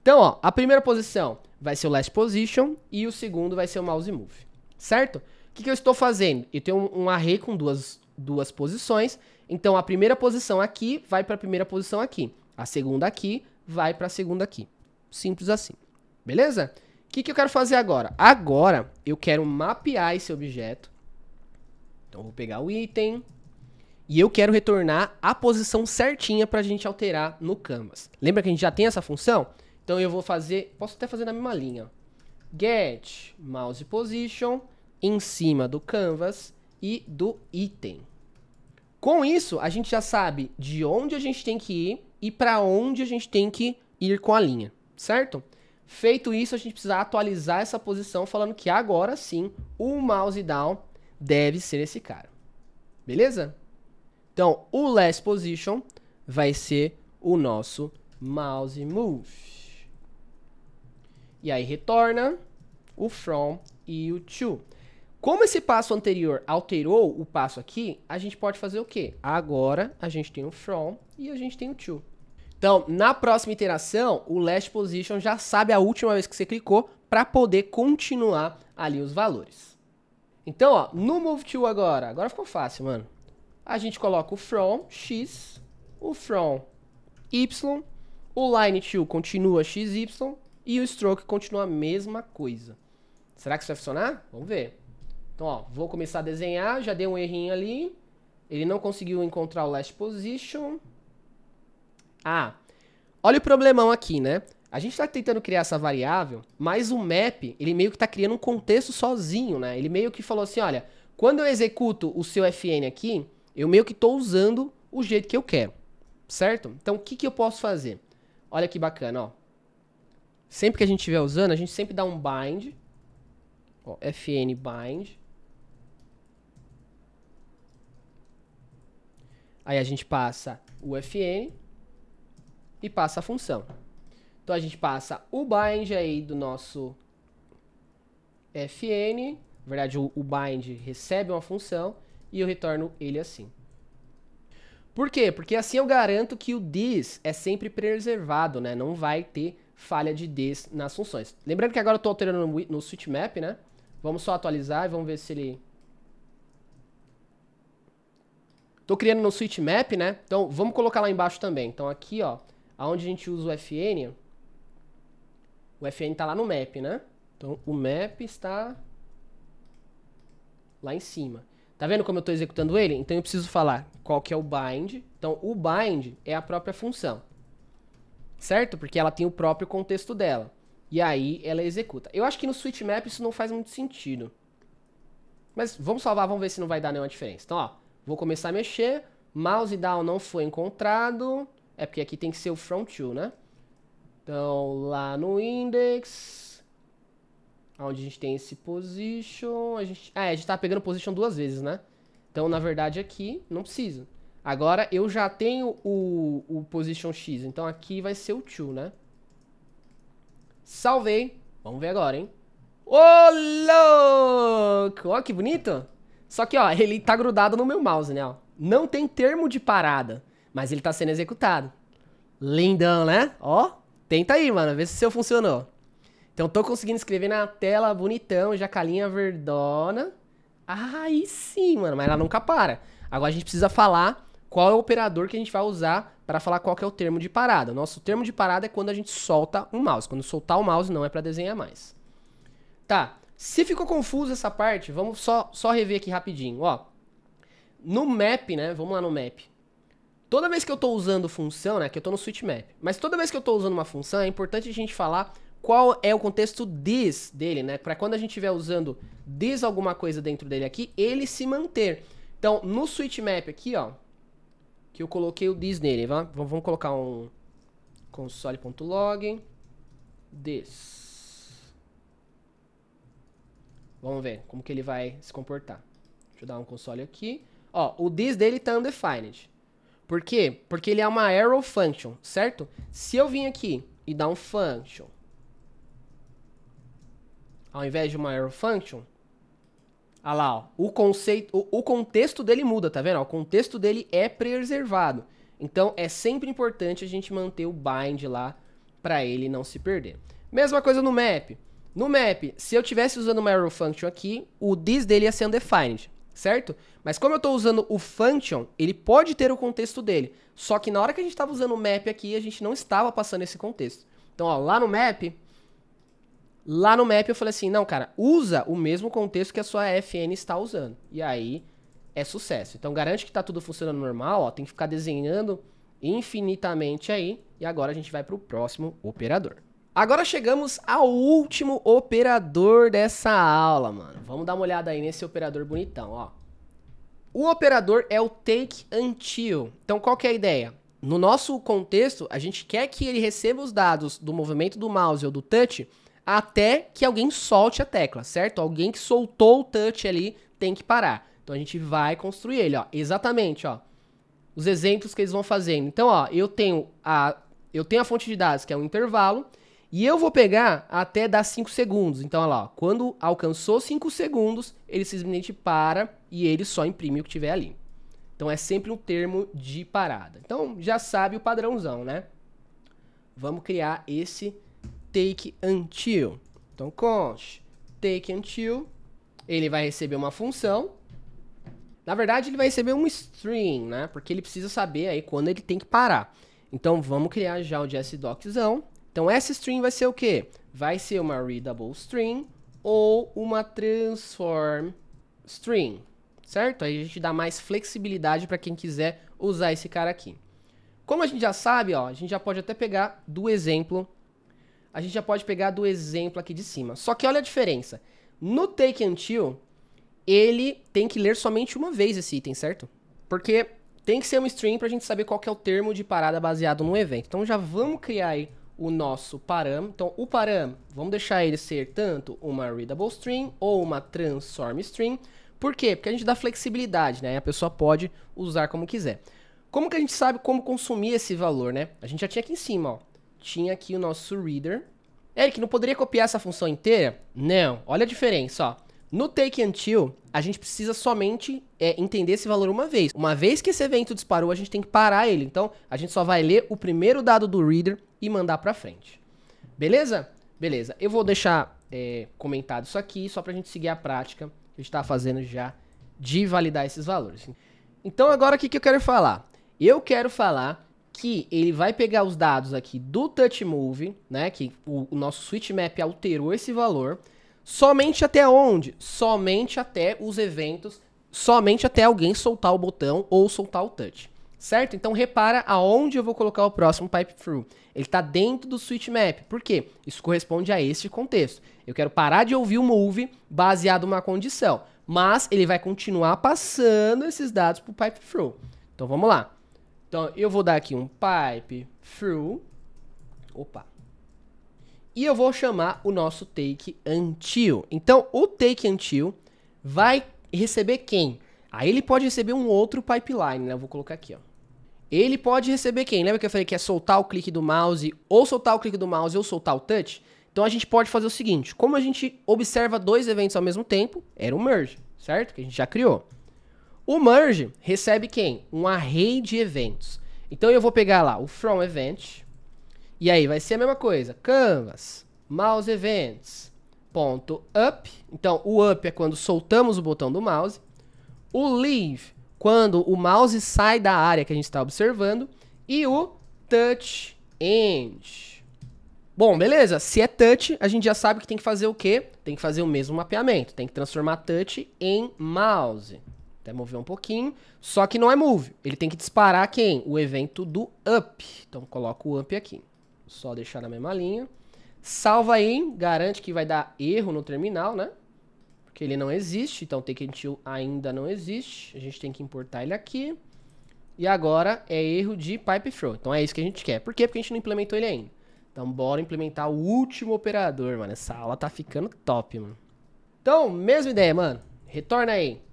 Então, ó, a primeira posição vai ser o last position e o segundo vai ser o mouse move, certo? O que, que eu estou fazendo? Eu tenho um, um array com duas, duas posições, então a primeira posição aqui vai para a primeira posição aqui, a segunda aqui vai para a segunda aqui. Simples assim, beleza? O que, que eu quero fazer agora? Agora eu quero mapear esse objeto. Então vou pegar o item, e eu quero retornar a posição certinha para a gente alterar no canvas. Lembra que a gente já tem essa função? Então eu vou fazer, posso até fazer na mesma linha. Get mouse position em cima do canvas e do item. Com isso, a gente já sabe de onde a gente tem que ir e para onde a gente tem que ir com a linha, certo? Feito isso, a gente precisa atualizar essa posição falando que agora sim o mouse down deve ser esse cara. Beleza? Então, o last position vai ser o nosso mouse move. E aí retorna o from e o to. Como esse passo anterior alterou o passo aqui, a gente pode fazer o quê? Agora a gente tem o from e a gente tem o to. Então, na próxima iteração, o last position já sabe a última vez que você clicou para poder continuar ali os valores. Então, ó, no move to agora, agora ficou fácil, mano. A gente coloca o from x, o from y, o line to continua xy e o stroke continua a mesma coisa. Será que isso vai funcionar? Vamos ver. Então, ó, vou começar a desenhar, já dei um errinho ali. Ele não conseguiu encontrar o last position. Ah, olha o problemão aqui, né? A gente está tentando criar essa variável, mas o map, ele meio que está criando um contexto sozinho, né? Ele meio que falou assim, olha, quando eu executo o seu fn aqui, eu meio que estou usando o jeito que eu quero, certo? Então, o que, que eu posso fazer? Olha que bacana, ó. Sempre que a gente estiver usando, a gente sempre dá um bind. Ó, fn bind. Aí a gente passa o fn e passa a função. Então a gente passa o bind aí do nosso fn. Na verdade, o, o bind recebe uma função e eu retorno ele assim. Por quê? Porque assim eu garanto que o this é sempre preservado, né? Não vai ter falha de Ds nas funções. Lembrando que agora eu estou alterando no, no switch map, né? Vamos só atualizar e vamos ver se ele... Tô criando no switch map, né? Então, vamos colocar lá embaixo também. Então, aqui, ó, aonde a gente usa o fn, o fn tá lá no map, né? Então, o map está lá em cima. Tá vendo como eu estou executando ele? Então eu preciso falar qual que é o bind. Então o bind é a própria função. Certo? Porque ela tem o próprio contexto dela. E aí ela executa. Eu acho que no switch map isso não faz muito sentido. Mas vamos salvar, vamos ver se não vai dar nenhuma diferença. Então, ó, vou começar a mexer. Mouse down não foi encontrado. É porque aqui tem que ser o front to, né? Então, lá no index, onde a gente tem esse position, a gente, ah, é, a gente tá pegando position duas vezes, né? Então, na verdade, aqui não precisa. Agora, eu já tenho o, o position X, então aqui vai ser o to, né? Salvei. Vamos ver agora, hein? Ô, louco! Ó, que bonito. Só que, ó, ele tá grudado no meu mouse, né? Ó. Não tem termo de parada, mas ele tá sendo executado. Lindão, né? Ó, tenta aí, mano, vê se o seu funcionou. Então tô conseguindo escrever na tela bonitão, jacalinha verdona. Aí sim, mano, mas ela nunca para. Agora a gente precisa falar qual é o operador que a gente vai usar para falar qual é o termo de parada. Nosso termo de parada é quando a gente solta o mouse. Quando soltar o mouse não é para desenhar mais. Tá, se ficou confuso essa parte, vamos só, só rever aqui rapidinho. Ó, no map, né, vamos lá no map. Toda vez que eu estou usando função, né, que eu estou no switch map, mas toda vez que eu estou usando uma função, é importante a gente falar qual é o contexto this dele, né? Para quando a gente estiver usando this alguma coisa dentro dele aqui, ele se manter. Então, no switch map aqui, ó, que eu coloquei o this nele, vamos, colocar um console.log this. Vamos ver como que ele vai se comportar. Deixa eu dar um console aqui. Ó, o this dele tá undefined. Por quê? Porque ele é uma arrow function, certo? Se eu vim aqui e dar um function ao invés de uma arrow function, olha lá, ó, o conceito, o, o, contexto dele muda, tá vendo? O contexto dele é preservado. Então é sempre importante a gente manter o bind lá para ele não se perder. Mesma coisa no map. No map, se eu tivesse usando uma arrow function aqui, o this dele ia ser undefined, certo? Mas como eu estou usando o function, ele pode ter o contexto dele. Só que na hora que a gente estava usando o map aqui, a gente não estava passando esse contexto. Então, ó, lá no map, Lá no map eu falei assim, não, cara, usa o mesmo contexto que a sua FN está usando. E aí é sucesso. Então garante que está tudo funcionando normal, ó, tem que ficar desenhando infinitamente aí. E agora a gente vai para o próximo operador. Agora chegamos ao último operador dessa aula, mano. Vamos dar uma olhada aí nesse operador bonitão, ó. O operador é o take until. Então qual que é a ideia? No nosso contexto, a gente quer que ele receba os dados do movimento do mouse ou do touch até que alguém solte a tecla, certo? Alguém que soltou o touch ali tem que parar. Então a gente vai construir ele, ó. Exatamente, ó. Os exemplos que eles vão fazendo. Então, ó, eu tenho a eu tenho a fonte de dados, que é um intervalo, e eu vou pegar até dar 5 segundos. Então, olha lá, ó, quando alcançou 5 segundos, ele simplesmente para e ele só imprime o que tiver ali. Então é sempre um termo de parada. Então já sabe o padrãozão, né? Vamos criar esse take until. Então, const take until, ele vai receber uma função. Na verdade, ele vai receber um string, né? Porque ele precisa saber aí quando ele tem que parar. Então, vamos criar já o JSDoczão. Então, essa string vai ser o quê? Vai ser uma readable string ou uma transform string, certo? Aí a gente dá mais flexibilidade para quem quiser usar esse cara aqui. Como a gente já sabe, ó, a gente já pode até pegar do exemplo a gente já pode pegar do exemplo aqui de cima. Só que olha a diferença. No take until, ele tem que ler somente uma vez esse item, certo? Porque tem que ser um string para a gente saber qual é o termo de parada baseado no evento. Então já vamos criar aí o nosso param. Então o param, vamos deixar ele ser tanto uma readable string ou uma transform string. Por quê? Porque a gente dá flexibilidade, né? A pessoa pode usar como quiser. Como que a gente sabe como consumir esse valor, né? A gente já tinha aqui em cima, ó tinha aqui o nosso reader. Eric, não poderia copiar essa função inteira? Não. Olha a diferença, ó. No take until, a gente precisa somente é, entender esse valor uma vez. Uma vez que esse evento disparou, a gente tem que parar ele. Então, a gente só vai ler o primeiro dado do reader e mandar para frente. Beleza? Beleza. Eu vou deixar é, comentado isso aqui, só para a gente seguir a prática que a gente está fazendo já de validar esses valores. Então agora o que, que eu quero falar? Eu quero falar que ele vai pegar os dados aqui do touch move, né, que o, o nosso switch map alterou esse valor, somente até onde? Somente até os eventos, somente até alguém soltar o botão ou soltar o touch. Certo? Então repara aonde eu vou colocar o próximo pipe through. Ele está dentro do switch map. Por quê? Isso corresponde a este contexto. Eu quero parar de ouvir o move baseado numa condição, mas ele vai continuar passando esses dados para o pipe through. Então vamos lá. Então, eu vou dar aqui um pipe through. Opa. E eu vou chamar o nosso take until. Então, o take until vai receber quem? Aí ele pode receber um outro pipeline, né? Eu vou colocar aqui, ó. Ele pode receber quem? Lembra que eu falei que é soltar o clique do mouse, ou soltar o clique do mouse, ou soltar o touch? Então a gente pode fazer o seguinte, como a gente observa dois eventos ao mesmo tempo, era o merge, certo? Que a gente já criou. O merge recebe quem? Um array de eventos. Então eu vou pegar lá o from event, e aí vai ser a mesma coisa, canvas, mouse events, ponto up. Então o up é quando soltamos o botão do mouse. O leave, quando o mouse sai da área que a gente está observando. E o touch end. Bom, beleza. Se é touch, a gente já sabe que tem que fazer o quê? Tem que fazer o mesmo mapeamento. Tem que transformar touch em mouse. Até mover um pouquinho. Só que não é move. Ele tem que disparar quem? O evento do up. Então coloco o up aqui. Só deixar na mesma linha. Salva aí. Garante que vai dar erro no terminal, né? Porque ele não existe. Então take until ainda não existe. A gente tem que importar ele aqui. E agora é erro de pipe throw. Então é isso que a gente quer. Por quê? Porque a gente não implementou ele ainda. Então bora implementar o último operador, mano. Essa aula tá ficando top, mano. Então, mesma ideia, mano. Retorna aí.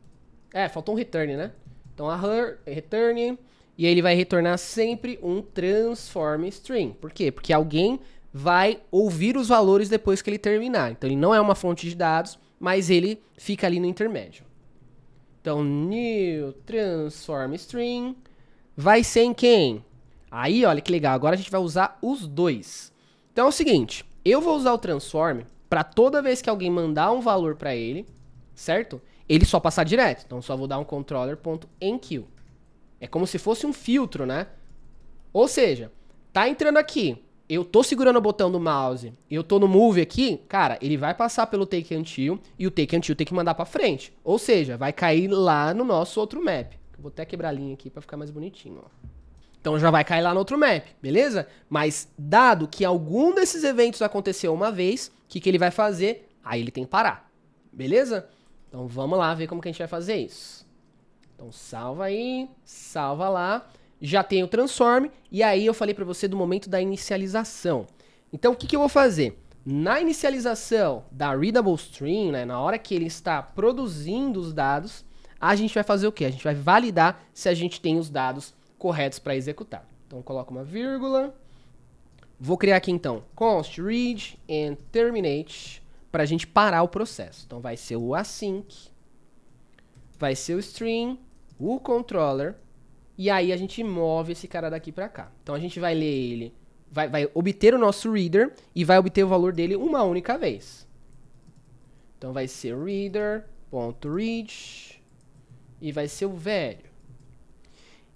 É, faltou um return, né? Então a her, return, e ele vai retornar sempre um transform string. Por quê? Porque alguém vai ouvir os valores depois que ele terminar. Então ele não é uma fonte de dados, mas ele fica ali no intermédio. Então new transform string vai ser em quem? Aí, olha que legal, agora a gente vai usar os dois. Então é o seguinte, eu vou usar o transform para toda vez que alguém mandar um valor para ele, certo? Ele só passar direto. Então só vou dar um controller.enqueue. É como se fosse um filtro, né? Ou seja, tá entrando aqui, eu tô segurando o botão do mouse, eu tô no move aqui, cara, ele vai passar pelo take until e o take until tem que mandar para frente. Ou seja, vai cair lá no nosso outro map. Vou até quebrar a linha aqui para ficar mais bonitinho, ó. Então já vai cair lá no outro map, beleza? Mas dado que algum desses eventos aconteceu uma vez, o que, que ele vai fazer? Aí ele tem que parar, beleza? Então vamos lá ver como que a gente vai fazer isso. Então salva aí, salva lá. Já tem o transform e aí eu falei para você do momento da inicialização. Então o que, que eu vou fazer? Na inicialização da readable string, né, na hora que ele está produzindo os dados, a gente vai fazer o quê? A gente vai validar se a gente tem os dados corretos para executar. Então coloca uma vírgula. Vou criar aqui então const read and terminate para a gente parar o processo. Então vai ser o async, vai ser o string, o controller, e aí a gente move esse cara daqui para cá. Então a gente vai ler ele, vai, vai obter o nosso reader e vai obter o valor dele uma única vez. Então vai ser reader.read e vai ser o velho.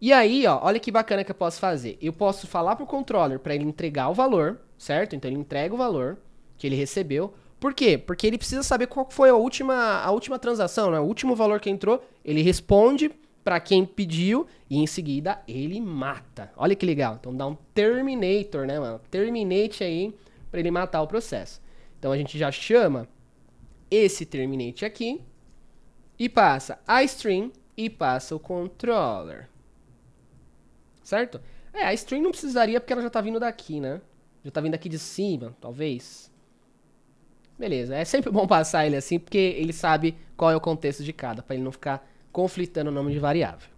E aí, ó, olha que bacana que eu posso fazer. Eu posso falar pro controller para ele entregar o valor, certo? Então ele entrega o valor que ele recebeu. Por quê? Porque ele precisa saber qual foi a última, a última transação, né? o último valor que entrou. Ele responde para quem pediu e em seguida ele mata. Olha que legal. Então dá um terminator, né, mano? Terminate aí para ele matar o processo. Então a gente já chama esse terminate aqui e passa a string e passa o controller. Certo? É, a string não precisaria porque ela já tá vindo daqui, né? Já tá vindo aqui de cima, talvez. Beleza, é sempre bom passar ele assim, porque ele sabe qual é o contexto de cada, para ele não ficar conflitando o nome de variável.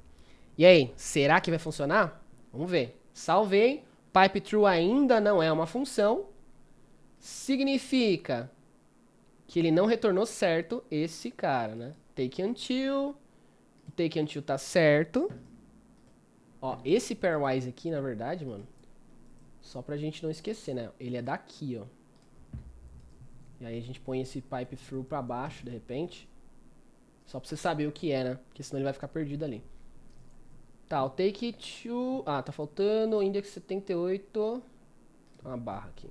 E aí, será que vai funcionar? Vamos ver. Salvei, pipe true ainda não é uma função, significa que ele não retornou certo esse cara, né? Take until, take until tá certo. Ó, esse pairwise aqui, na verdade, mano, só pra gente não esquecer, né? Ele é daqui, ó. E aí a gente põe esse pipe through para baixo, de repente. Só pra você saber o que é, né? Porque senão ele vai ficar perdido ali. Tá, o take to... Ah, tá faltando index 78. Uma barra aqui.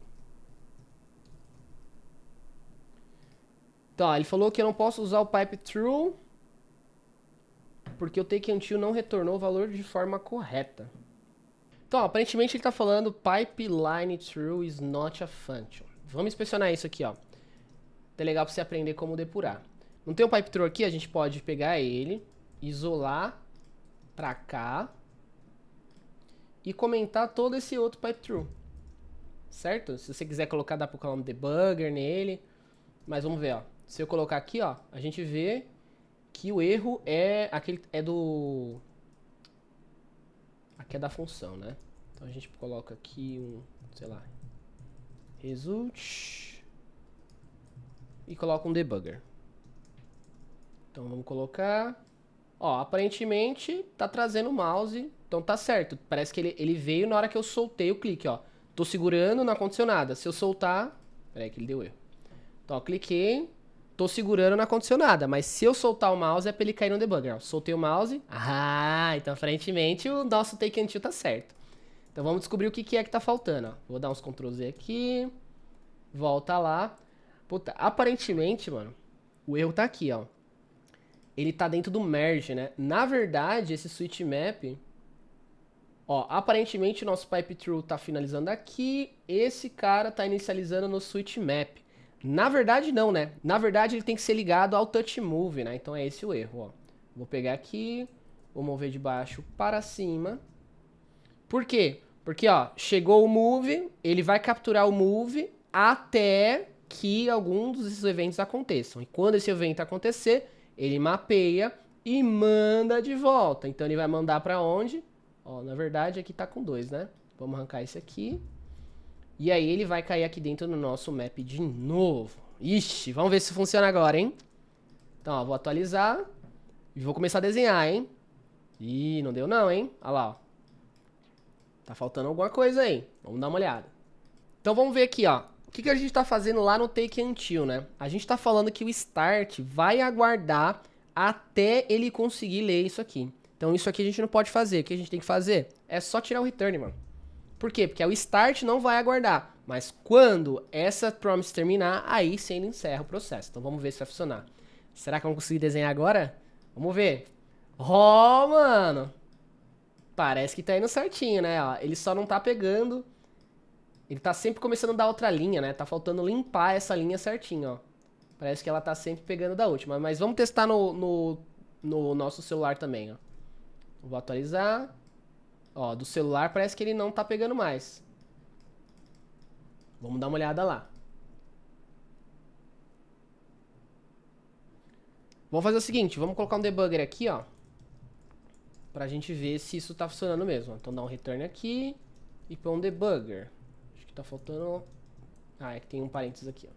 Tá, ele falou que eu não posso usar o pipe true porque o take until não retornou o valor de forma correta. Então, aparentemente ele está falando pipeline true is not a function. Vamos inspecionar isso aqui, ó. É legal para você aprender como depurar. Não tem um pipe true aqui, a gente pode pegar ele, isolar para cá e comentar todo esse outro pipe true. Certo? Se você quiser colocar, dá para colocar um debugger nele. Mas vamos ver, ó. Se eu colocar aqui, ó, a gente vê que o erro é aquele é do aqui é da função, né? Então a gente coloca aqui um, sei lá, result e coloca um debugger. Então vamos colocar, ó, aparentemente tá trazendo o mouse, então tá certo. Parece que ele, ele veio na hora que eu soltei o clique, ó. Tô segurando, não aconteceu nada. Se eu soltar, peraí que ele deu erro. Então, ó, cliquei, tô segurando, não aconteceu nada. Mas se eu soltar o mouse, é pra ele cair no debugger. Ó, soltei o mouse. Ah, então aparentemente o nosso take until tá certo. Então vamos descobrir o que, que é que tá faltando. Ó. Vou dar uns Ctrl Z aqui. Volta lá. Puta, aparentemente, mano, o erro tá aqui, ó. Ele tá dentro do merge, né? Na verdade, esse switch map... Ó, aparentemente o nosso pipe true tá finalizando aqui. Esse cara tá inicializando no switch map. Na verdade, não, né? Na verdade, ele tem que ser ligado ao touch move, né? Então é esse o erro, ó. Vou pegar aqui, vou mover de baixo para cima. Por quê? Porque, ó, chegou o move, ele vai capturar o move até que algum dos eventos aconteçam. E quando esse evento acontecer, ele mapeia e manda de volta. Então ele vai mandar para onde? Ó, na verdade aqui tá com dois, né? Vamos arrancar esse aqui. E aí ele vai cair aqui dentro do nosso map de novo. Ixi, vamos ver se funciona agora, hein? Então, ó, vou atualizar e vou começar a desenhar, hein? Ih, não deu não, hein? Olha lá, ó. Tá faltando alguma coisa aí. Vamos dar uma olhada. Então vamos ver aqui, ó. O que, que a gente tá fazendo lá no take until, né? A gente tá falando que o start vai aguardar até ele conseguir ler isso aqui. Então isso aqui a gente não pode fazer. O que a gente tem que fazer? É só tirar o return, mano. Por quê? Porque o start não vai aguardar. Mas quando essa promise terminar, aí sim ele encerra o processo. Então vamos ver se vai funcionar. Será que eu vou conseguir desenhar agora? Vamos ver. Ó, oh, mano. Parece que tá indo certinho, né? Ó, ele só não tá pegando. Ele tá sempre começando da outra linha, né? Tá faltando limpar essa linha certinho, ó. Parece que ela tá sempre pegando da última. Mas vamos testar no, no, no nosso celular também, ó. Vou atualizar. Ó, do celular parece que ele não tá pegando mais. Vamos dar uma olhada lá. Vamos fazer o seguinte, vamos colocar um debugger aqui, ó. Pra gente ver se isso tá funcionando mesmo. Então dá um return aqui e põe um debugger. Tá faltando... Ah, é que tem um parênteses aqui, ó.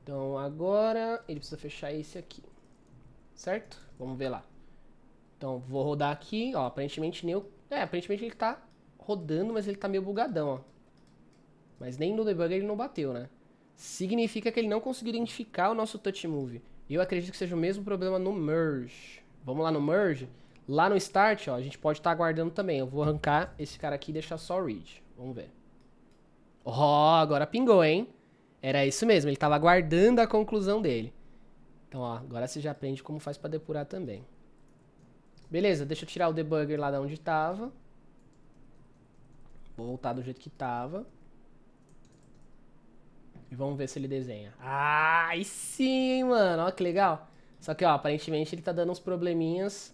Então agora ele precisa fechar esse aqui. Certo? Vamos ver lá. Então vou rodar aqui, ó. Aparentemente nem é, aparentemente ele tá rodando, mas ele tá meio bugadão, ó. Mas nem no debug ele não bateu, né? Significa que ele não conseguiu identificar o nosso touch move. Eu acredito que seja o mesmo problema no merge. Vamos lá no merge. Lá no start, ó, a gente pode estar tá aguardando também. Eu vou arrancar esse cara aqui e deixar só read. Vamos ver. Ó, oh, agora pingou, hein? Era isso mesmo, ele tava aguardando a conclusão dele. Então, ó, agora você já aprende como faz para depurar também. Beleza, deixa eu tirar o debugger lá de onde estava. Vou voltar do jeito que estava. E vamos ver se ele desenha. Ah, sim, mano. Olha que legal. Só que, ó, aparentemente ele tá dando uns probleminhas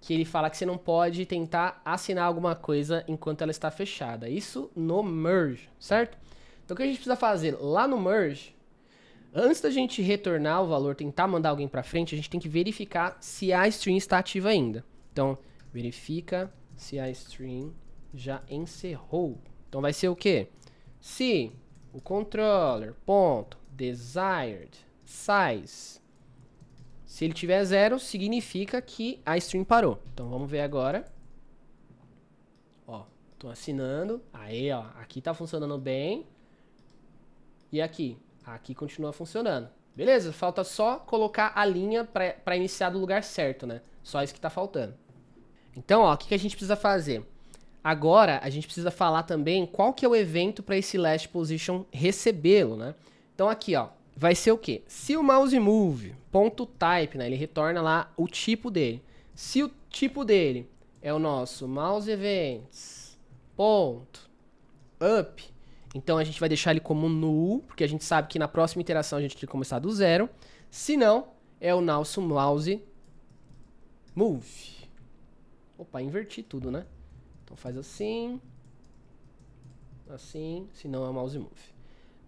que ele fala que você não pode tentar assinar alguma coisa enquanto ela está fechada. Isso no merge, certo? Então o que a gente precisa fazer? Lá no merge, Antes da gente retornar o valor, tentar mandar alguém para frente, a gente tem que verificar se a string está ativa ainda. Então, verifica se a string já encerrou. Então vai ser o quê? Se o controller ponto desired size se ele tiver zero, significa que a string parou. Então vamos ver agora. Ó, tô assinando. Aí, ó, aqui tá funcionando bem. E aqui, Aqui continua funcionando. Beleza, falta só colocar a linha para iniciar do lugar certo, né? Só isso que tá faltando. Então, ó, o que, que a gente precisa fazer? Agora, a gente precisa falar também qual que é o evento para esse last position recebê-lo, né? Então, aqui, ó, vai ser o quê? Se o mouse move, ponto type, né? Ele retorna lá o tipo dele. Se o tipo dele é o nosso mouse events, ponto, up, então a gente vai deixar ele como null, porque a gente sabe que na próxima interação a gente tem que começar do zero. Se não, é o nosso mouse move. Opa, inverti tudo, né? Então faz assim, assim, se não é o mouse move.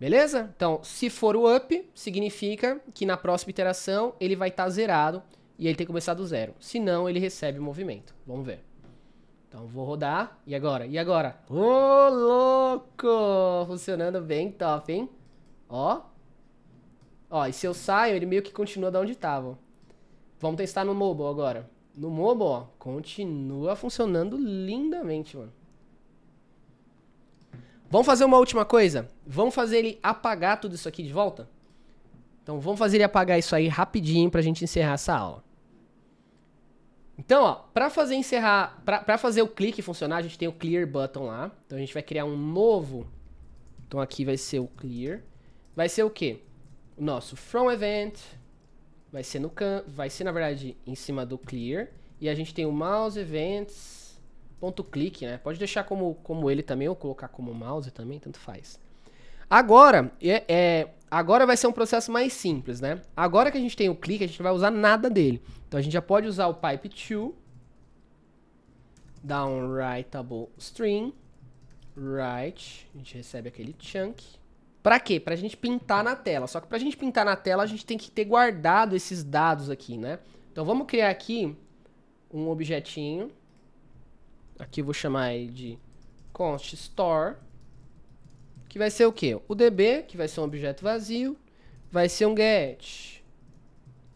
Beleza? Então, se for o up, significa que na próxima iteração ele vai estar tá zerado e ele tem que começar do zero. Se não, ele recebe o movimento. Vamos ver. Então, vou rodar. E agora? E agora? Ô, oh, louco! Funcionando bem top, hein? Ó. Ó, e se eu saio, ele meio que continua da onde estava. Vamos testar no mobile agora. No mobile, ó, continua funcionando lindamente, mano. Vamos fazer uma última coisa? Vamos fazer ele apagar tudo isso aqui de volta? Então vamos fazer ele apagar isso aí rapidinho pra gente encerrar essa aula. Então, ó, pra fazer encerrar, pra, pra fazer o clique funcionar, a gente tem o clear button lá. Então a gente vai criar um novo. Então aqui vai ser o clear. Vai ser o quê? O nosso from event. Vai ser no can, vai ser na verdade em cima do clear. E a gente tem o mouse events ponto clique, né? Pode deixar como, como ele também, ou colocar como mouse também, tanto faz. Agora, é, é, agora vai ser um processo mais simples, né? Agora que a gente tem o clique, a gente não vai usar nada dele. Então a gente já pode usar o pipe to, downwritable string, write, a gente recebe aquele chunk. Pra quê? Pra gente pintar na tela. Só que pra gente pintar na tela, a gente tem que ter guardado esses dados aqui, né? Então vamos criar aqui um objetinho Aqui eu vou chamar ele de const store, que vai ser o quê? O db, que vai ser um objeto vazio, vai ser um get,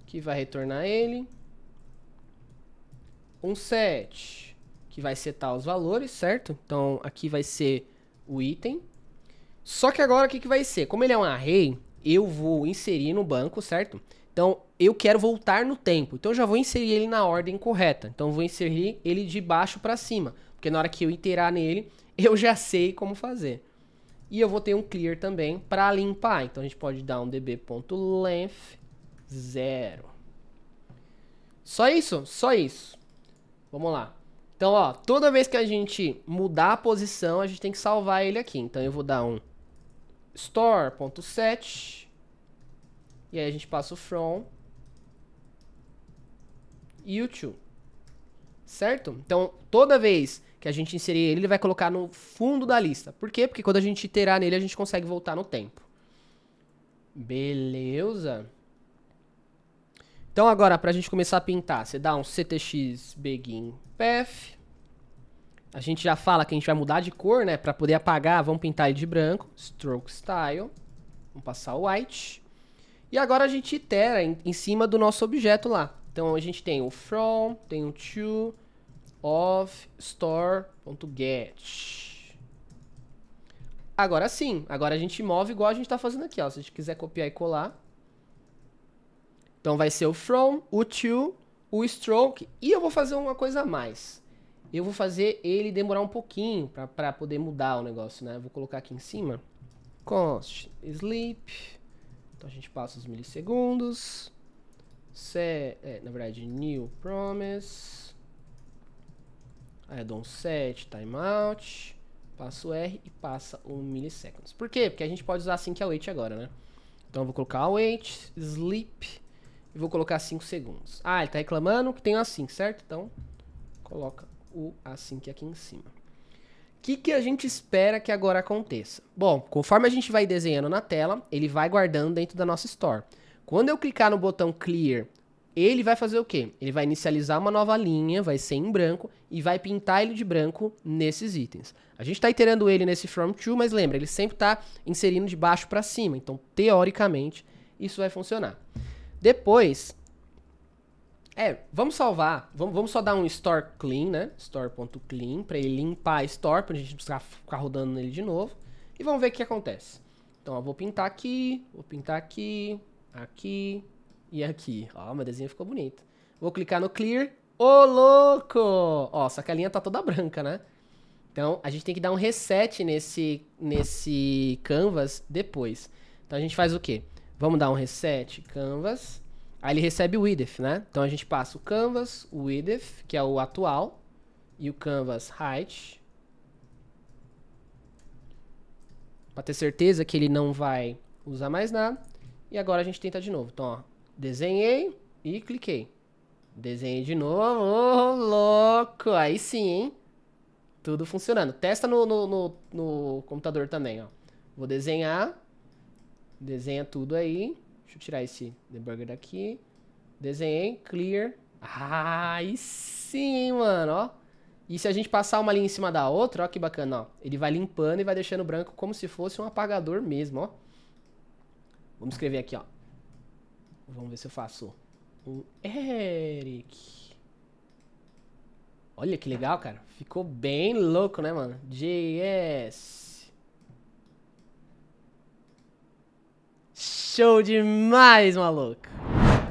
que vai retornar ele, um set, que vai setar os valores, certo? Então aqui vai ser o item. Só que agora o que, que vai ser? Como ele é um array, eu vou inserir no banco, certo? Então, eu quero voltar no tempo. Então, eu já vou inserir ele na ordem correta. Então, eu vou inserir ele de baixo para cima. Porque na hora que eu iterar nele, eu já sei como fazer. E eu vou ter um clear também para limpar. Então, a gente pode dar um db.length 0. Só isso? Só isso. Vamos lá. Então, ó, toda vez que a gente mudar a posição, a gente tem que salvar ele aqui. Então, eu vou dar um store.set e aí a gente passa o from e to. Certo? Então, toda vez que a gente inserir ele, ele vai colocar no fundo da lista. Por quê? Porque quando a gente iterar nele, a gente consegue voltar no tempo. Beleza. Então agora, para a gente começar a pintar, você dá um ctx begin path. A gente já fala que a gente vai mudar de cor, né? Para poder apagar, vamos pintar ele de branco. Stroke style. Vamos passar o white. E agora a gente itera em, em cima do nosso objeto lá. Então a gente tem o from, tem o to, of, store.get. Agora sim, agora a gente move igual a gente está fazendo aqui, ó. Se a gente quiser copiar e colar. Então vai ser o from, o to, o stroke. E eu vou fazer uma coisa a mais. Eu vou fazer ele demorar um pouquinho para poder mudar o negócio, né? vou colocar aqui em cima. Const sleep então a gente passa os milissegundos. Set, é, na verdade, new promise. Um set timeout. Passo R e passa um milissegundos. Por quê? Porque a gente pode usar sync await agora, né? Então eu vou colocar await, sleep e vou colocar 5 segundos. Ah, ele tá reclamando que tem o async, certo? Então coloca o async aqui em cima que, que a gente espera que agora aconteça? Bom, conforme a gente vai desenhando na tela, ele vai guardando dentro da nossa store. Quando eu clicar no botão Clear, ele vai fazer o quê? Ele vai inicializar uma nova linha, vai ser em branco, e vai pintar ele de branco nesses itens. A gente está iterando ele nesse from to, mas lembra, ele sempre está inserindo de baixo para cima, então, teoricamente, isso vai funcionar. Depois, é, vamos salvar. Vamos, vamos só dar um store clean, né? Store.clean, para ele limpar a store, pra gente precisar ficar rodando nele de novo. E vamos ver o que acontece. Então, eu vou pintar aqui, vou pintar aqui, aqui e aqui. Ó, meu desenho ficou bonito. Vou clicar no clear, Ô, louco! Ó, só que a linha tá toda branca, né? Então, a gente tem que dar um reset nesse, nesse canvas depois. Então, a gente faz o quê? Vamos dar um reset canvas. Aí ele recebe o width, né? Então, a gente passa o canvas, o width, que é o atual, e o canvas height. Pra ter certeza que ele não vai usar mais nada. E agora a gente tenta de novo. Então, ó, desenhei e cliquei. Desenhei de novo. Ô, louco! Aí sim, hein? Tudo funcionando. Testa no, no, no, no computador também, ó. Vou desenhar. Desenha tudo aí. Deixa eu tirar esse debugger daqui. Desenhei, clear. Aí sim, mano, ó. E se a gente passar uma linha em cima da outra, ó que bacana, ó. Ele vai limpando e vai deixando branco como se fosse um apagador mesmo, ó. Vamos escrever aqui, ó. Vamos ver se eu faço o Eric. Olha que legal, cara. Ficou bem louco, né, mano? JS. Show demais, maluco.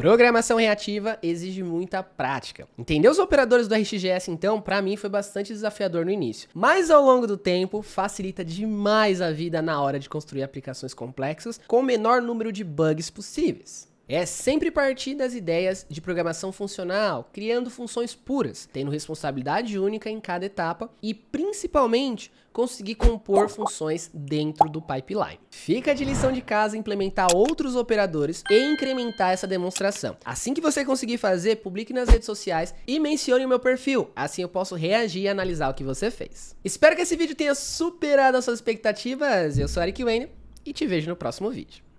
Programação reativa exige muita prática. Entender os operadores do RxJS, então, para mim foi bastante desafiador no início. Mas ao longo do tempo, facilita demais a vida na hora de construir aplicações complexas com o menor número de bugs possíveis. É sempre partir das ideias de programação funcional, criando funções puras, tendo responsabilidade única em cada etapa e, principalmente, conseguir compor funções dentro do pipeline. Fica de lição de casa implementar outros operadores e incrementar essa demonstração. Assim que você conseguir fazer, publique nas redes sociais e mencione o meu perfil, assim eu posso reagir e analisar o que você fez. Espero que esse vídeo tenha superado as suas expectativas. Eu sou Eric Wayne e te vejo no próximo vídeo.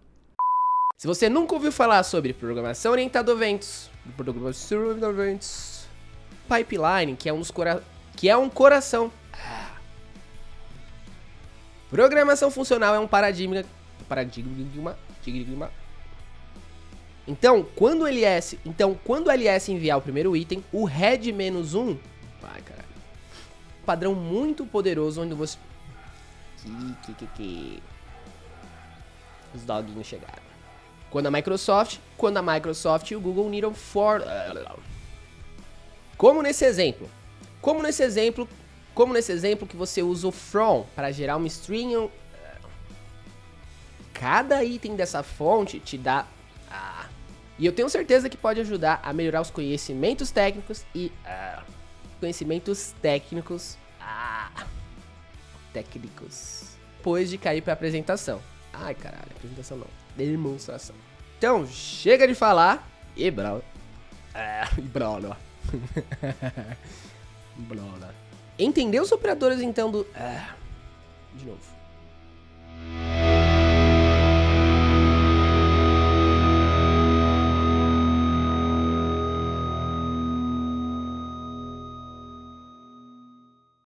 Se você nunca ouviu falar sobre programação orientada a eventos, programação orientada a eventos, pipeline, que é um dos cora que é um coração. Programação funcional é um paradigma, paradigma, paradigma. Então, quando o LS, então quando LS enviar o primeiro item, o head menos um, caralho. Padrão muito poderoso onde você que, que, que, que. Os doguinhos chegaram. Quando a Microsoft, quando a Microsoft e o Google uniram for Como nesse exemplo. Como nesse exemplo, como nesse exemplo que você usa o from para gerar uma string cada item dessa fonte te dá ah, e eu tenho certeza que pode ajudar a melhorar os conhecimentos técnicos e ah, conhecimentos técnicos ah, técnicos depois de cair para apresentação. Ai, caralho, apresentação não demonstração. Então, chega de falar e Brown. É, ah, e Brown, né? Entendeu os operadores então do. Ah, de novo.